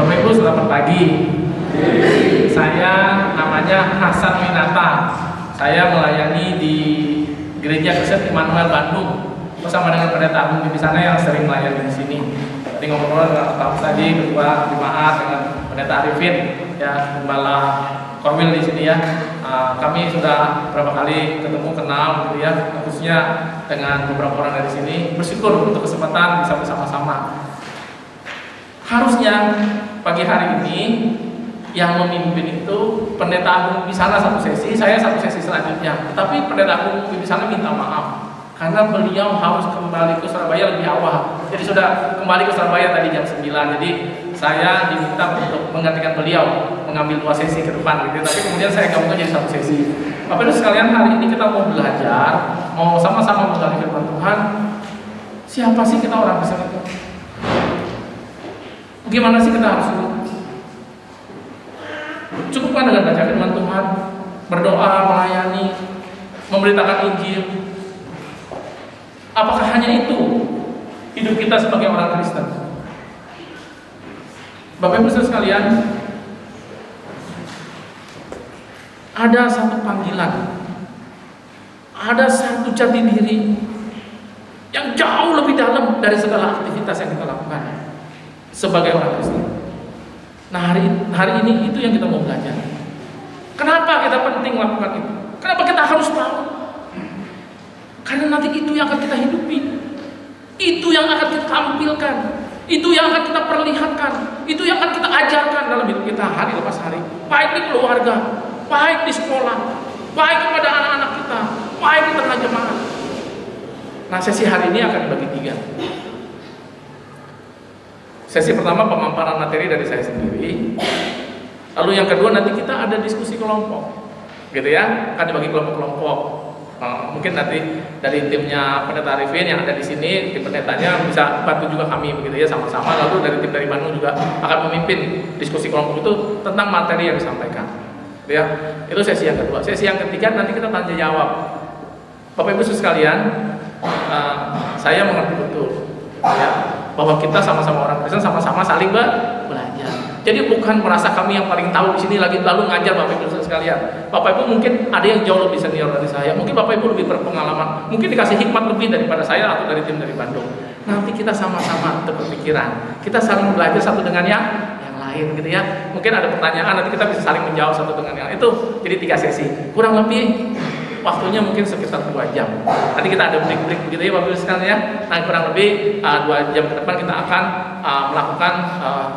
Bapak selamat pagi. Saya namanya Hasan Winata. Saya melayani di Gereja Kristen Immanuel Bandung bersama dengan pendeta Agung di sana yang sering melayani di sini. Tadi ngobrol dengan Pak tadi ketua jemaat dengan pendeta Arifin ya gembala Korwil di sini ya. Uh, kami sudah beberapa kali ketemu kenal gitu ya khususnya dengan beberapa orang dari sini bersyukur untuk kesempatan bisa bersama-sama. Harusnya pagi hari ini yang memimpin itu pendeta agung di sana satu sesi, saya satu sesi selanjutnya. Tapi pendeta agung di sana minta maaf karena beliau harus kembali ke Surabaya lebih awal. Jadi sudah kembali ke Surabaya tadi jam 9. Jadi saya diminta untuk menggantikan beliau mengambil dua sesi ke depan gitu. Tapi kemudian saya gabungkan jadi satu sesi. Bapak Ibu sekalian hari ini kita mau belajar, mau sama-sama menggali firman Tuhan. Siapa sih kita orang Kristen itu? Gimana sih kita harus Cukupkan dengan baca firman Tuhan, berdoa, melayani, memberitakan Injil. Apakah hanya itu hidup kita sebagai orang Kristen? Bapak Ibu sekalian, ada satu panggilan, ada satu jati diri yang jauh lebih dalam dari segala aktivitas yang kita lakukan sebagai orang Kristen. Nah hari hari ini itu yang kita mau belajar. Kenapa kita penting melakukan itu? Kenapa kita harus tahu? Karena nanti itu yang akan kita hidupi. Itu yang akan kita tampilkan. Itu yang akan kita perlihatkan. Itu yang akan kita ajarkan dalam hidup kita hari lepas hari. Baik di keluarga, baik di sekolah, baik kepada anak-anak kita, baik di tengah jemaat. Nah sesi hari ini akan dibagi tiga. Sesi pertama pemaparan materi dari saya sendiri. Lalu yang kedua nanti kita ada diskusi kelompok. Gitu ya, akan dibagi kelompok-kelompok. Uh, mungkin nanti dari timnya pendeta Arifin yang ada di sini, tim pendetanya bisa bantu juga kami begitu ya sama-sama. Lalu dari tim dari Bandung juga akan memimpin diskusi kelompok itu tentang materi yang disampaikan. Gitu ya, itu sesi yang kedua. Sesi yang ketiga nanti kita tanya jawab. Bapak Ibu sekalian, uh, saya mengerti betul ya bahwa kita sama-sama orang Kristen sama-sama saling belajar. Jadi bukan merasa kami yang paling tahu di sini lagi lalu ngajar Bapak Ibu sekalian. Bapak Ibu mungkin ada yang jauh lebih senior dari saya, mungkin Bapak Ibu lebih berpengalaman, mungkin dikasih hikmat lebih daripada saya atau dari tim dari Bandung. Nanti kita sama-sama berpikiran, kita saling belajar satu dengan yang yang lain gitu ya. Mungkin ada pertanyaan nanti kita bisa saling menjawab satu dengan yang. Itu jadi tiga sesi. Kurang lebih waktunya mungkin sekitar dua jam. Nanti kita ada break-break begitu ya Bapak Ibu sekalian ya. Nah kurang lebih uh, dua jam ke depan kita akan uh, melakukan uh,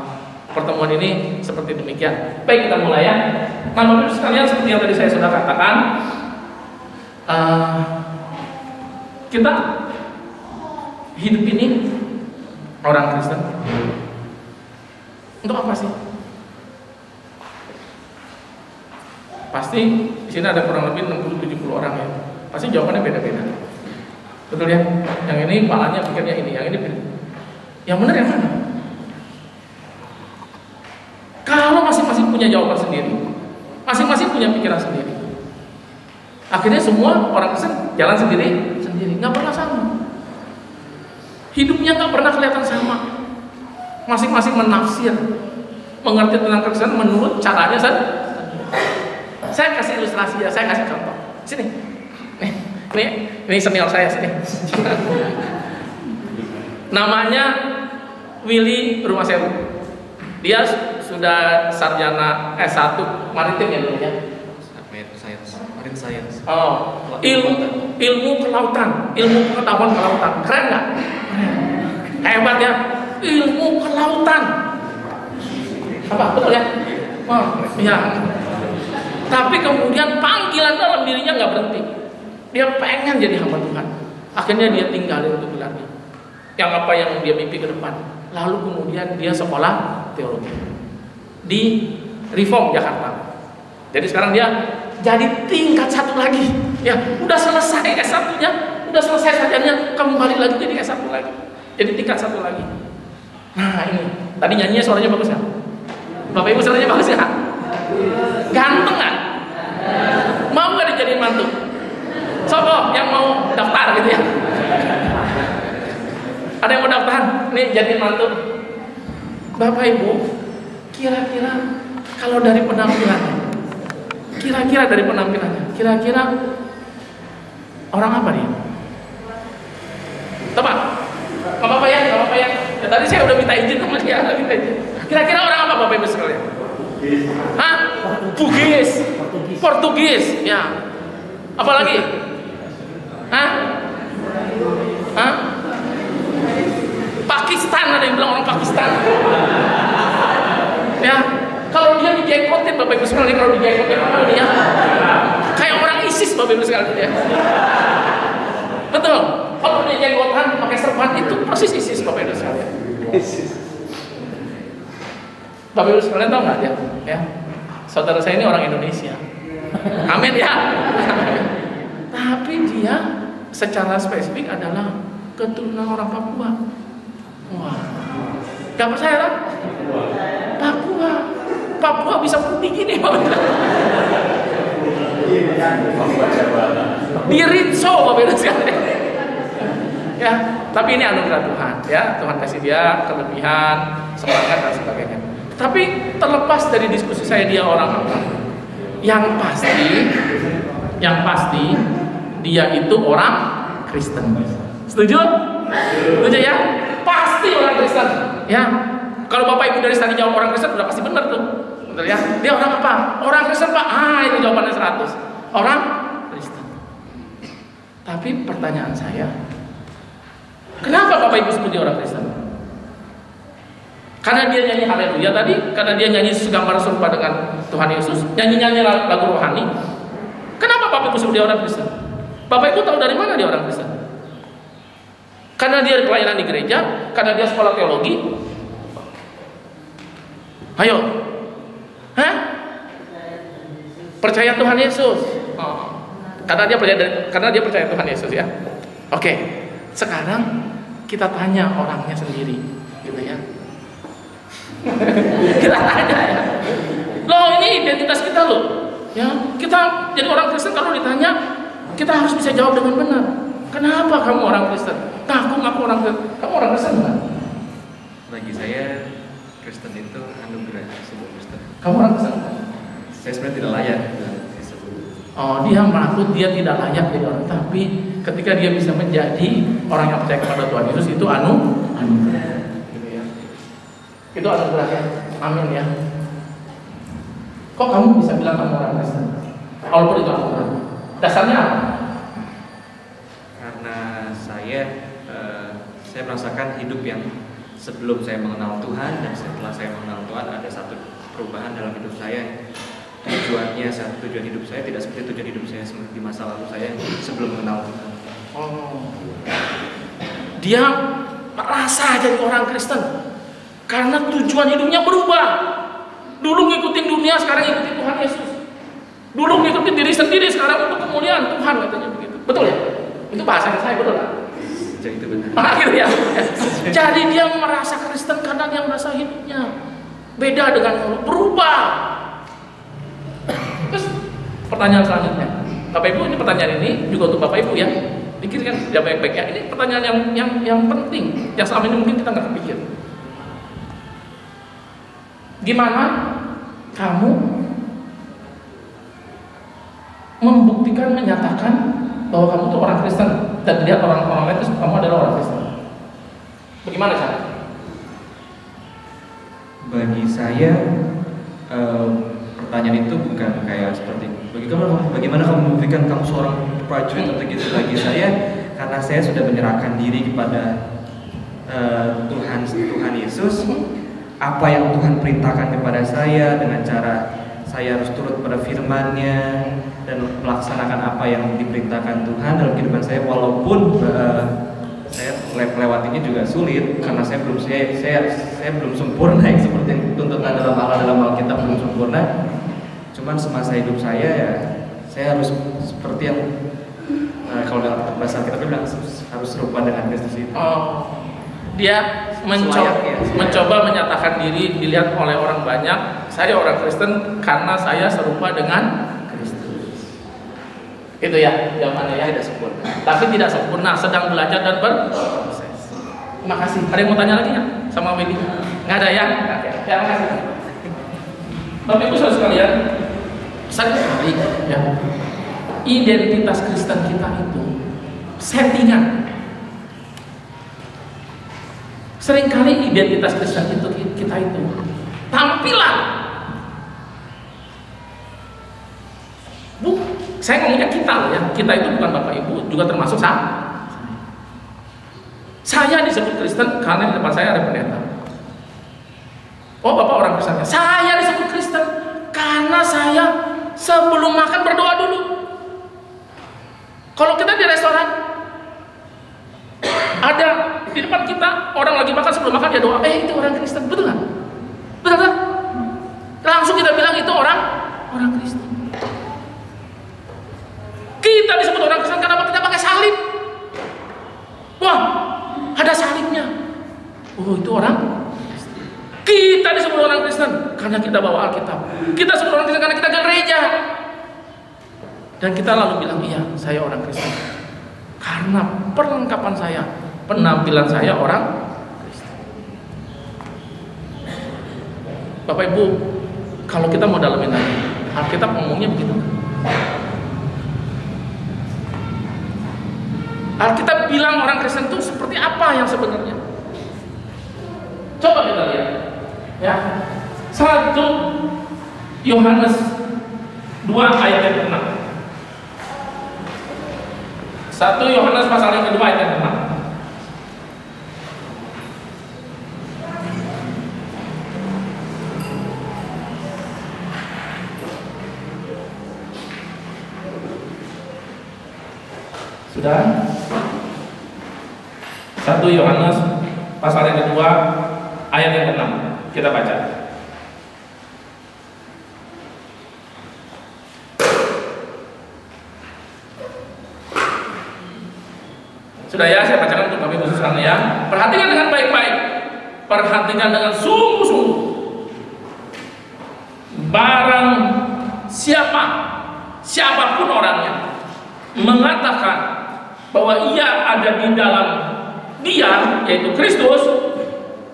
pertemuan ini seperti demikian. Baik kita mulai ya. Nah Bapak Ibu sekalian seperti yang tadi saya sudah katakan, uh, kita hidup ini orang Kristen untuk apa sih? Pasti di sini ada kurang lebih 60-70 orang ya. Pasti jawabannya beda-beda. Betul ya? Yang ini palanya pikirnya ini, yang ini beda. Yang benar yang mana? Kalau masing-masing punya jawaban sendiri, masing-masing punya pikiran sendiri. Akhirnya semua orang Kristen jalan sendiri, sendiri, nggak pernah sama. Hidupnya nggak pernah kelihatan sama. Masing-masing menafsir, mengerti tentang Kristen menurut caranya sendiri. Saya kasih ilustrasi ya, saya kasih contoh. Sini. Nih, ini ini senior saya sini. Namanya Willy Rumah Sewu. Dia sudah sarjana S1 maritim ya dulu ya. Marine Science. Oh, ilmu ilmu kelautan, ilmu pengetahuan kelautan. Keren nggak? Hebat ya. Ilmu kelautan. Apa? Betul ya? Oh, iya. Tapi kemudian panggilan dalam dirinya nggak berhenti. Dia pengen jadi hamba Tuhan. Akhirnya dia tinggalin untuk gelarnya. Yang apa yang dia mimpi ke depan. Lalu kemudian dia sekolah teologi di Reform Jakarta. Jadi sekarang dia jadi tingkat satu lagi. Ya, udah selesai S1-nya, udah selesai sarjananya, kembali lagi jadi S1 lagi. Jadi tingkat satu lagi. Nah, ini. Tadi nyanyinya suaranya bagus ya? Bapak Ibu suaranya bagus ya? Ganteng kan? Mau gak dijadiin mantu? Sopo yang mau daftar gitu ya? Ada yang mau daftar? Nih jadiin mantu. Bapak Ibu, kira-kira kalau dari penampilannya, kira-kira dari penampilannya, kira-kira orang apa dia? Tebak? Gak apa-apa ya, gak apa-apa ya. ya. Tadi saya udah minta izin sama dia, minta izin. Kira-kira orang apa Bapak Ibu sekalian? Hah? Bugis. Portugis. Ya. Apalagi? Hah? Hah? Pakistan ada yang bilang orang Pakistan. Ya. Kalau dia dijenggotin Bapak Ibu sekalian, kalau dijenggotin apa dia? Kayak orang ISIS Bapak Ibu sekalian ya. Betul. Kalau dia jenggotan pakai serban itu persis ISIS Bapak Ibu sekalian. Bapak Ibu sekalian tahu nggak ya? Ya. Saudara saya ini orang Indonesia. Amin ya. Tapi dia secara spesifik adalah keturunan orang Papua. Wah. Gak percaya kan? Papua. Papua bisa putih gini Bapak. Di Rinso Bapak sekalian. Ya, tapi ini anugerah Tuhan ya. Tuhan kasih dia kelebihan, semangat dan sebagainya. Tapi terlepas dari diskusi saya dia orang apa, yang pasti, yang pasti dia itu orang Kristen. Setuju? Setuju ya? Pasti orang Kristen. Ya. Kalau Bapak Ibu dari tadi jawab orang Kristen udah pasti benar tuh. Betul ya? Dia orang apa? Orang Kristen Pak. Ah, itu jawabannya 100. Orang Kristen. Tapi pertanyaan saya, kenapa Bapak Ibu sebut dia orang Kristen? Karena dia nyanyi haleluya tadi, karena dia nyanyi segambar serupa dengan Tuhan Yesus, nyanyi-nyanyi lagu rohani. Kenapa Bapak Ibu dia orang Kristen? Bapak Ibu tahu dari mana dia orang Kristen? Karena dia pelayanan di gereja, karena dia sekolah teologi. Ayo. Hah? Percaya Tuhan Yesus. Karena dia percaya karena dia percaya Tuhan Yesus ya. Oke. Sekarang kita tanya orangnya sendiri, gitu ya. Kita tanya ya. Loh ini identitas kita loh. Ya, kita jadi orang Kristen kalau ditanya kita harus bisa jawab dengan benar. Kenapa kamu orang Kristen? Ngaku ngaku orang Kristen. Kamu orang Kristen kan? Bagi saya Kristen itu anugerah sebuah Kristen. Kamu orang Kristen kan? Saya sebenarnya tidak layak. Oh, dia mengaku dia tidak layak jadi orang, tapi ketika dia bisa menjadi orang yang percaya kepada Tuhan Yesus itu anu anugerah. Itu anugerah ya. Amin ya. Kok kamu bisa bilang kamu orang Kristen? Walaupun itu anugerah. Dasarnya apa? Karena saya eh, saya merasakan hidup yang sebelum saya mengenal Tuhan dan setelah saya mengenal Tuhan ada satu perubahan dalam hidup saya. Tujuannya satu tujuan hidup saya tidak seperti tujuan hidup saya di masa lalu saya sebelum mengenal Tuhan. Oh. Dia merasa jadi orang Kristen karena tujuan hidupnya berubah. Dulu ngikutin dunia, sekarang ngikutin Tuhan Yesus. Dulu ngikutin diri sendiri, sekarang untuk kemuliaan Tuhan katanya begitu. Betul ya? Itu bahasa saya betul kan? Jadi itu benar. Ah, gitu ya. Jadi dia merasa Kristen karena dia merasa hidupnya beda dengan berubah. Terus pertanyaan selanjutnya, Bapak Ibu ini pertanyaan ini juga untuk Bapak Ibu ya. Pikirkan ya baik-baik ya. Ini pertanyaan yang yang yang penting yang selama ini mungkin kita nggak kepikir. Gimana kamu membuktikan, menyatakan bahwa kamu itu orang Kristen dan dilihat orang-orang lain itu kamu adalah orang Kristen? Bagaimana cara? Bagi saya em, pertanyaan itu bukan kayak seperti bagaimana bagaimana kamu membuktikan kamu seorang prajurit atau gitu bagi saya karena saya sudah menyerahkan diri kepada eh, Tuhan Tuhan Yesus apa yang Tuhan perintahkan kepada saya dengan cara saya harus turut pada firman-Nya dan melaksanakan apa yang diperintahkan Tuhan dalam kehidupan saya walaupun eh, saya le- melewatinya juga sulit karena saya belum saya saya, saya belum sempurna yang seperti yang tuntutan dalam Allah dalam Alkitab belum sempurna. Cuman semasa hidup saya ya saya harus seperti yang eh, kalau dalam bahasa kita bilang harus serupa dengan Kristus itu. Oh, dia mencoba, selayaknya. mencoba menyatakan diri dilihat oleh orang banyak. Saya orang Kristen karena saya serupa dengan Kristus. Itu ya jawabannya ya. Tidak sempurna. Tapi tidak sempurna, sedang belajar dan berproses. Terima kasih. Ada yang mau tanya lagi nggak sama Willy? Nggak ada ya? Oke. Ya, terima kasih. Bapak Ibu saudara sekalian, sekali ya identitas Kristen kita itu settingan. Seringkali identitas Kristen itu kita itu tampilan. Bu, saya ngomongnya kita ya. Kita itu bukan Bapak Ibu, juga termasuk saya. Saya disebut Kristen karena di depan saya ada pendeta. Oh, Bapak orang Kristen. Saya disebut Kristen karena saya sebelum makan berdoa dulu. Kalau kita di restoran, ada di depan kita orang lagi makan sebelum makan dia doa. Eh itu orang Kristen, betul nggak? Betul kan? Langsung kita bilang itu orang orang Kristen. Kita disebut orang Kristen karena kita pakai salib. Wah, ada salibnya. Oh itu orang kita disebut orang Kristen karena kita bawa Alkitab. Kita disebut orang Kristen karena kita ke gereja. Dan kita lalu bilang, iya saya orang Kristen. Karena perlengkapan saya, penampilan saya orang. Bapak Ibu, kalau kita mau dalamin lagi, Alkitab ngomongnya begitu. Alkitab bilang orang Kristen itu seperti apa yang sebenarnya? Coba kita lihat. Ya. Satu Yohanes 2 ayat yang ke-6. Satu Yohanes pasal yang kedua ayat yang ke-6. Sudah? Satu Yohanes pasal yang kedua ayat yang ke-6. Kita baca. Sudah ya, saya bacakan untuk kami khusus ya. Perhatikan dengan baik-baik. Perhatikan dengan sungguh-sungguh. Barang siapa, siapa pun orangnya, mengatakan bahwa ia ada di dalam dia, yaitu Kristus,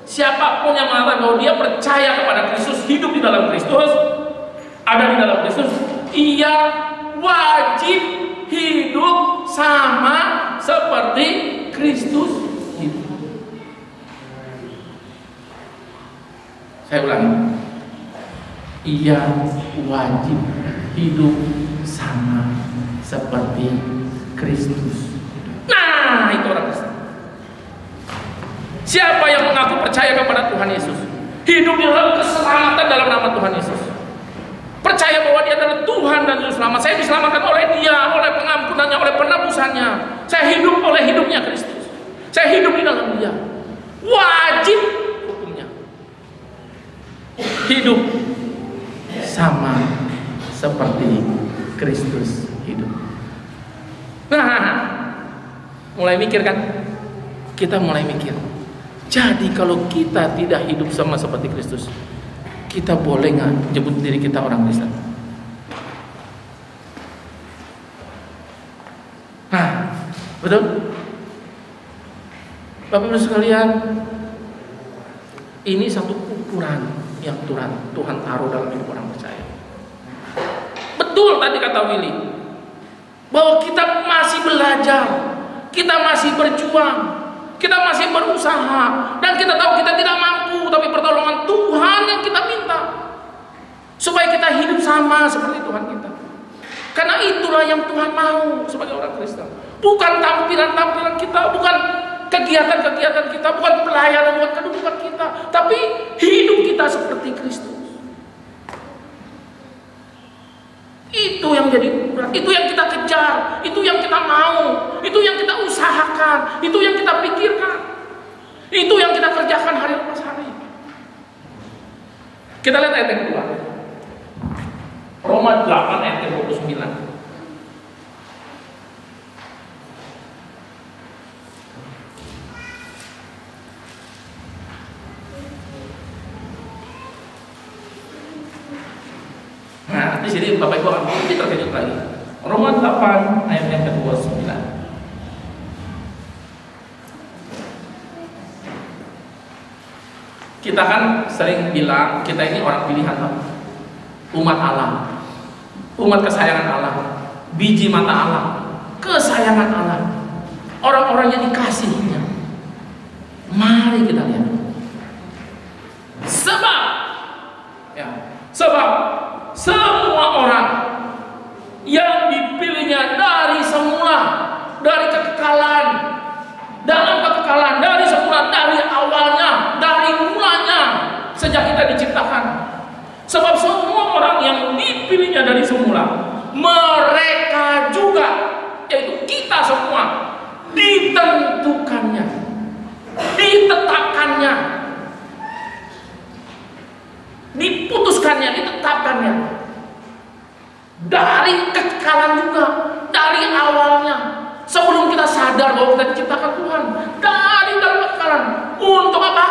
siapa pun yang mengatakan bahwa dia percaya kepada Kristus, hidup di dalam Kristus, ada di dalam Kristus, ia wajib hidup sama seperti Kristus hidup. Saya ulangi. Ia wajib hidup sama seperti Kristus. Nah, itu orang Kristen. Siapa yang mengaku percaya kepada Tuhan Yesus? Hidup di dalam keselamatan dalam nama Tuhan Yesus. Percaya bahwa dia adalah Tuhan dan Juru Selamat. Saya diselamatkan oleh dia, oleh pengampunannya, oleh penebusannya. Saya hidup oleh hidupnya Kristus. Saya hidup di dalam dia. Wajib hukumnya. Hidup sama seperti Kristus hidup. Nah, mulai mikir kan? Kita mulai mikir. Jadi kalau kita tidak hidup sama seperti Kristus, kita boleh nggak jemput diri kita orang Kristen? Nah, betul? Bapak Ibu sekalian, ini satu ukuran yang Tuhan Tuhan taruh dalam hidup orang percaya. Betul tadi kata Willy, bahwa kita masih belajar, kita masih berjuang, kita masih berusaha, dan kita tahu kita tidak mampu, tapi pertolongan Tuhan yang kita minta supaya kita hidup sama seperti Tuhan kita. Karena itulah yang Tuhan mau sebagai orang Kristen. Bukan tampilan-tampilan kita, bukan kegiatan-kegiatan kita, bukan pelayanan buat kedudukan kita, tapi hidup kita seperti Kristus. Itu yang jadi itu yang kita kejar, itu yang kita mau, itu yang kita usahakan, itu yang kita pikirkan, itu yang kita kerjakan hari lepas hari. Kita lihat ayat yang kedua. Roma 8 ayat yang 29. Nah, di sini Bapak Ibu akan lebih terkejut lagi. Roma 8 ayat yang kedua 9. Kita kan sering bilang kita ini orang pilihan umat Allah, umat kesayangan Allah, biji mata Allah, kesayangan Allah, orang-orang yang dikasihnya. Mari kita lihat. Sebab, ya, sebab semua orang yang dipilihnya dari semula, dari kekekalan, dalam kekekalan, dari semula, dari awalnya, dari mulanya, sejak kita diciptakan. Sebab semua orang yang dipilihnya dari semula, mereka juga, yaitu kita semua, ditentukannya, ditetapkannya, diputuskannya, ditetapkannya dari kekekalan juga, dari awalnya. Sebelum kita sadar bahwa kita diciptakan Tuhan, dari dalam kekekalan. Untuk apa?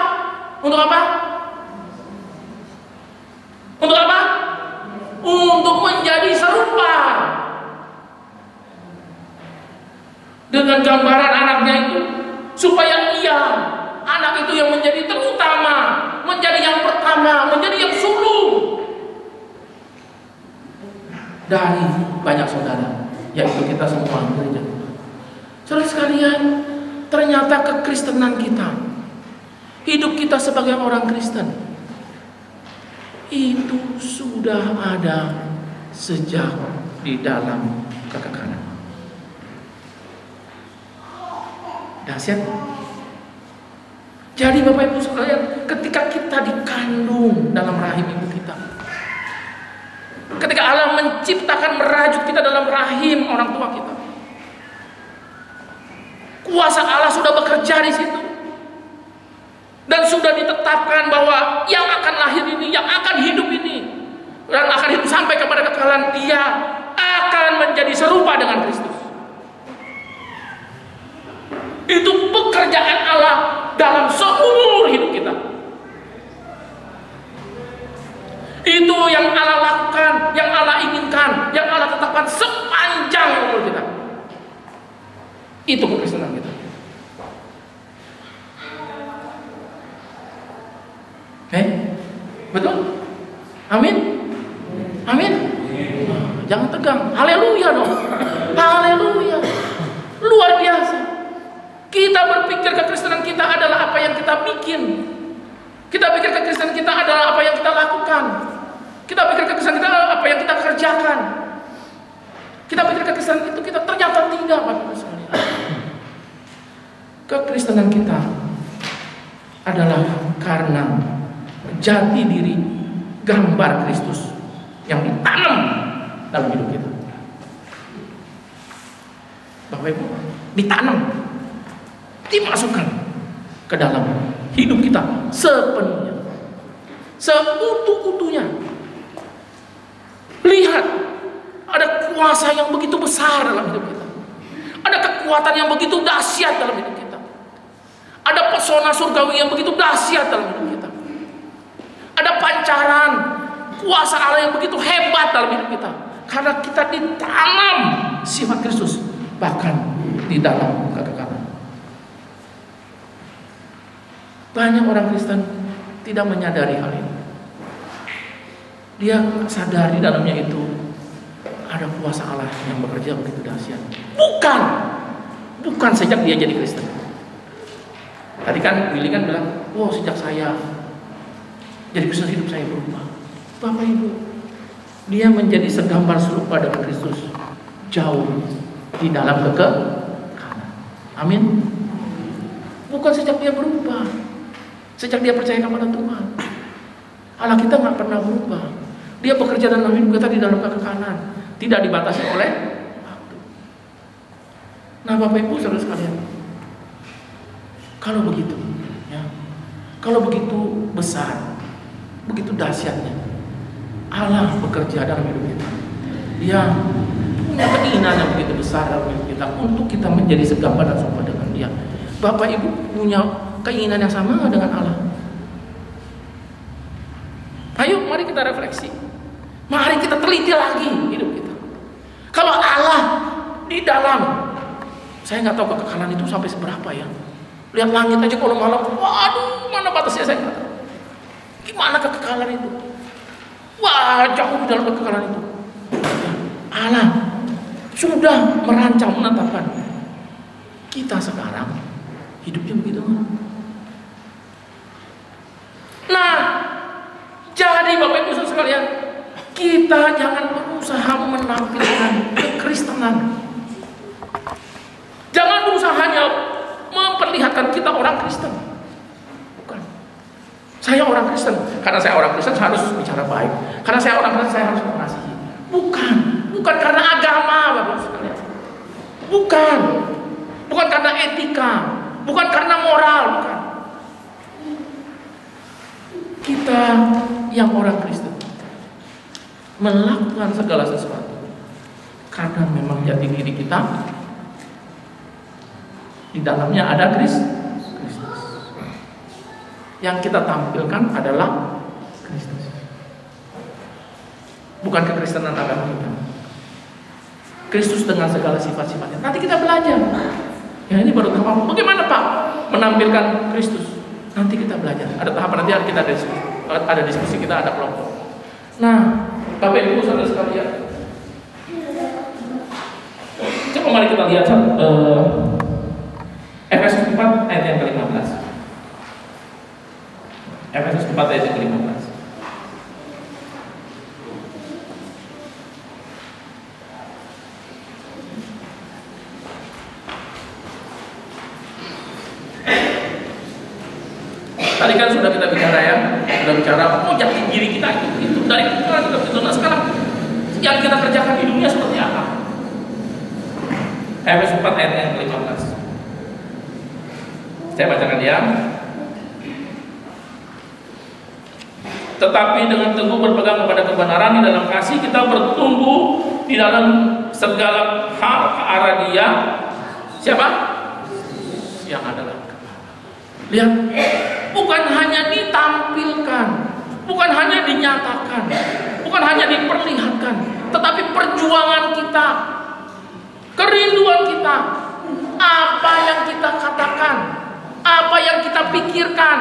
Untuk apa? Untuk apa? Untuk menjadi serupa dengan gambaran anaknya itu supaya ia anak itu yang menjadi terutama, menjadi yang pertama, menjadi yang dari banyak saudara, yaitu kita semua gereja. Saudara sekalian, ternyata kekristenan kita, hidup kita sebagai orang Kristen, itu sudah ada sejak di dalam kekekalan. Dahsyat. Jadi Bapak Ibu sekalian, ketika kita dikandung dalam rahim ibu ketika Allah menciptakan merajut kita dalam rahim orang tua kita, kuasa Allah sudah bekerja di situ. Dan sudah ditetapkan bahwa yang akan lahir ini, yang akan hidup ini, dan akan hidup sampai kepada kekalahan, dia akan menjadi serupa dengan Kristus. Itu pekerjaan Allah dalam seumur hidup kita. Itu yang Allah lakukan, yang Allah inginkan, yang Allah tetapkan sepanjang umur kita. Itu kekristenan kita. Eh, betul? Amin. Amin. Jangan tegang. Haleluya dong. Haleluya. Luar biasa. Kita berpikir kekristenan kita adalah apa yang kita bikin. Kita pikir kekristenan kita adalah apa yang kita lakukan. Kita pikir kekristenan kita apa yang kita kerjakan. Kita pikir kekristenan itu kita ternyata tidak, Bapak sekalian. Kekristenan kita adalah karena jati diri gambar Kristus yang ditanam dalam hidup kita. Bapak Ibu, ditanam, dimasukkan ke dalam hidup kita sepenuhnya, seutuh-utuhnya. Lihat, ada kuasa yang begitu besar dalam hidup kita. Ada kekuatan yang begitu dahsyat dalam hidup kita. Ada pesona surgawi yang begitu dahsyat dalam hidup kita. Ada pancaran kuasa Allah yang begitu hebat dalam hidup kita. Karena kita ditanam sifat Kristus bahkan di dalam kekekalan. Banyak orang Kristen tidak menyadari hal ini. Dia sadar di dalamnya itu ada kuasa Allah yang bekerja begitu dahsyat. Bukan, bukan sejak dia jadi Kristen. Tadi kan Willy kan bilang, wow sejak saya jadi Kristen hidup saya berubah. Bapak Ibu, dia menjadi segambar serupa dengan Kristus jauh di dalam kekekalan. Amin. Bukan sejak dia berubah, sejak dia percaya kepada Tuhan. Allah kita nggak pernah berubah. Dia bekerja dalam hidup kita di dalam kekekalan, tidak dibatasi oleh waktu. Nah, Bapak Ibu saudara sekalian, kalau begitu, ya, kalau begitu besar, begitu dahsyatnya, Allah bekerja dalam hidup kita. Dia punya keinginan yang begitu besar dalam hidup kita untuk kita menjadi segambar dan serupa dengan Dia. Bapak Ibu punya keinginan yang sama dengan Allah? Ayo, mari kita refleksi. Mari kita teliti lagi hidup kita. Kalau Allah di dalam, saya nggak tahu kekekalan itu sampai seberapa ya. Lihat langit aja kalau malam, waduh, mana batasnya saya nggak tahu. Gimana kekekalan itu? Wah, jauh di dalam kekekalan itu. Allah sudah merancang menetapkan kita sekarang hidupnya begitu. Nah, jadi Bapak Ibu sekalian, kita jangan berusaha menampilkan kekristenan. Jangan berusaha hanya memperlihatkan kita orang Kristen. Bukan. Saya orang Kristen. Karena saya orang Kristen saya harus bicara baik. Karena saya orang Kristen saya harus mengasihi. Bukan. Bukan karena agama, Bapak sekalian. Bukan. Bukan karena etika. Bukan karena moral, bukan. Kita yang orang Kristen melakukan segala sesuatu karena memang jati diri kita di dalamnya ada Kristus. Yang kita tampilkan adalah Kristus. Bukan kekristenan agama kita. Kristus dengan segala sifat-sifatnya. Nanti kita belajar. Ya ini baru tahap. Bagaimana Pak menampilkan Kristus? Nanti kita belajar. Ada tahapan nanti kita ada ada diskusi kita ada kelompok. Nah, Bapak Ibu saudara sekalian. Coba mari kita lihat uh, Efesus 4 ayat yang ke-15. Efesus 4 ayat yang ke-15. Tadi kan sudah kita bicara ya, sudah bicara oh jati diri kita itu, itu dari kita kita Nah sekarang yang kita kerjakan di dunia seperti apa? Efesus 4 ayat yang ke-15. Saya bacakan ya. Tetapi dengan teguh berpegang kepada kebenaran di dalam kasih kita bertumbuh di dalam segala hal ke arah dia. Siapa? Yang adalah Lihat, bukan hanya ditampilkan, bukan hanya dinyatakan, bukan hanya diperlihatkan, tetapi perjuangan kita, kerinduan kita, apa yang kita katakan, apa yang kita pikirkan,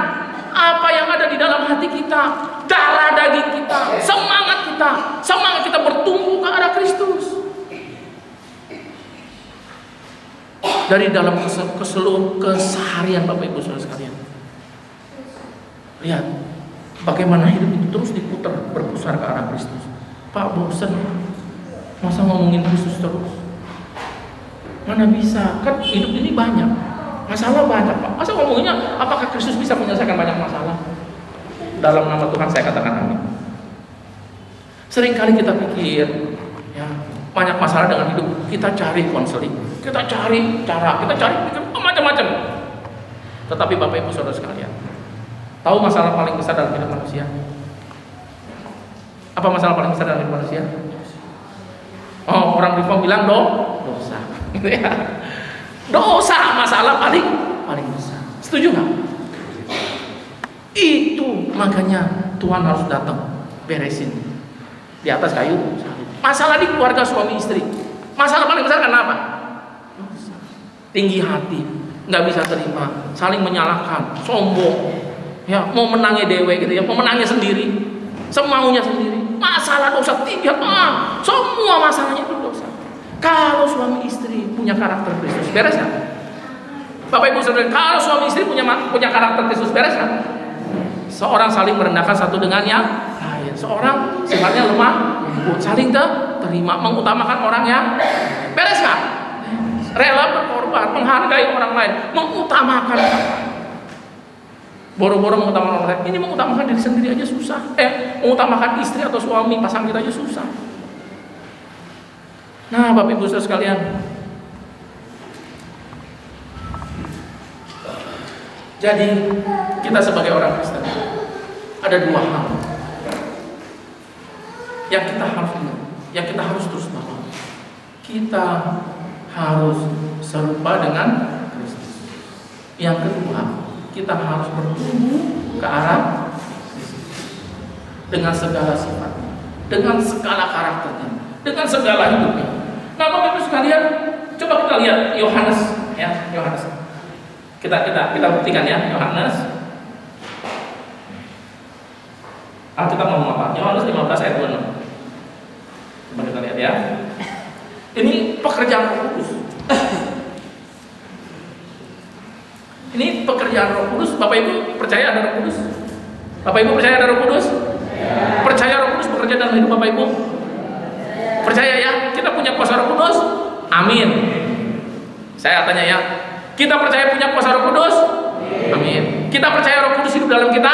apa yang ada di dalam hati kita, darah daging kita, semangat kita, semangat kita bertumbuh ke arah Kristus. Dari dalam ke seluruh keseharian Bapak Ibu Saudara sekalian. Lihat bagaimana hidup itu terus diputar berpusar ke arah Kristus. Pak bosan masa ngomongin Kristus terus? Mana bisa? Kan hidup ini banyak. Masalah banyak Pak. Masa ngomongnya apakah Kristus bisa menyelesaikan banyak masalah? Dalam nama Tuhan saya katakan amin. Seringkali kita pikir ya banyak masalah dengan hidup kita cari konseling, kita cari cara, kita cari macam-macam. Tetapi Bapak Ibu Saudara sekalian, tahu masalah paling besar dalam hidup manusia? Apa masalah paling besar dalam hidup manusia? Oh, orang Reform bilang dong dosa. Gitu ya. Dosa masalah paling paling besar. Setuju nggak? Itu makanya Tuhan harus datang beresin di atas kayu. Masalah di keluarga suami istri. Masalah paling besar karena apa? Tinggi hati, nggak bisa terima, saling menyalahkan, sombong, ya mau menangnya dewe gitu ya, mau menangnya sendiri, semaunya sendiri. Masalah dosa tiga, ah, semua masalahnya itu dosa. Kalau suami istri punya karakter Kristus, beres kan? Bapak Ibu Saudara, kalau suami istri punya punya karakter Kristus, beres kan? Seorang saling merendahkan satu dengan yang lain. Seorang sifatnya lemah, lembut, saling terima, mengutamakan orang yang beres kan? Rela berkorban, menghargai orang lain, mengutamakan Boro-boro mengutamakan orang lain. Ini mengutamakan diri sendiri aja susah. Eh, mengutamakan istri atau suami, pasangan kita aja susah. Nah, Bapak Ibu Saudara sekalian, jadi kita sebagai orang Kristen ada dua hal yang kita harus yang kita harus terus bangun. Kita harus serupa dengan Kristus. Yang kedua, kita harus bertumbuh ke arah dengan segala sifat, dengan segala karakternya, dengan segala hidupnya. Nah, Bapak Ibu sekalian, coba kita lihat Yohanes ya, Yohanes. Kita kita kita buktikan ya, Yohanes. Alkitab ngomong apa? Yohanes 15 ayat 26. Coba kita lihat ya. Ini pekerjaan Kudus. Ini pekerjaan Roh Kudus. Bapak Ibu percaya ada Roh Kudus? Bapak Ibu percaya ada Roh Kudus? Percaya Roh Kudus bekerja dalam hidup Bapak Ibu? Percaya ya? Kita punya kuasa Roh Kudus? Amin. Saya tanya ya. Kita percaya punya kuasa Roh Kudus? Amin. Kita percaya Roh Kudus hidup dalam kita?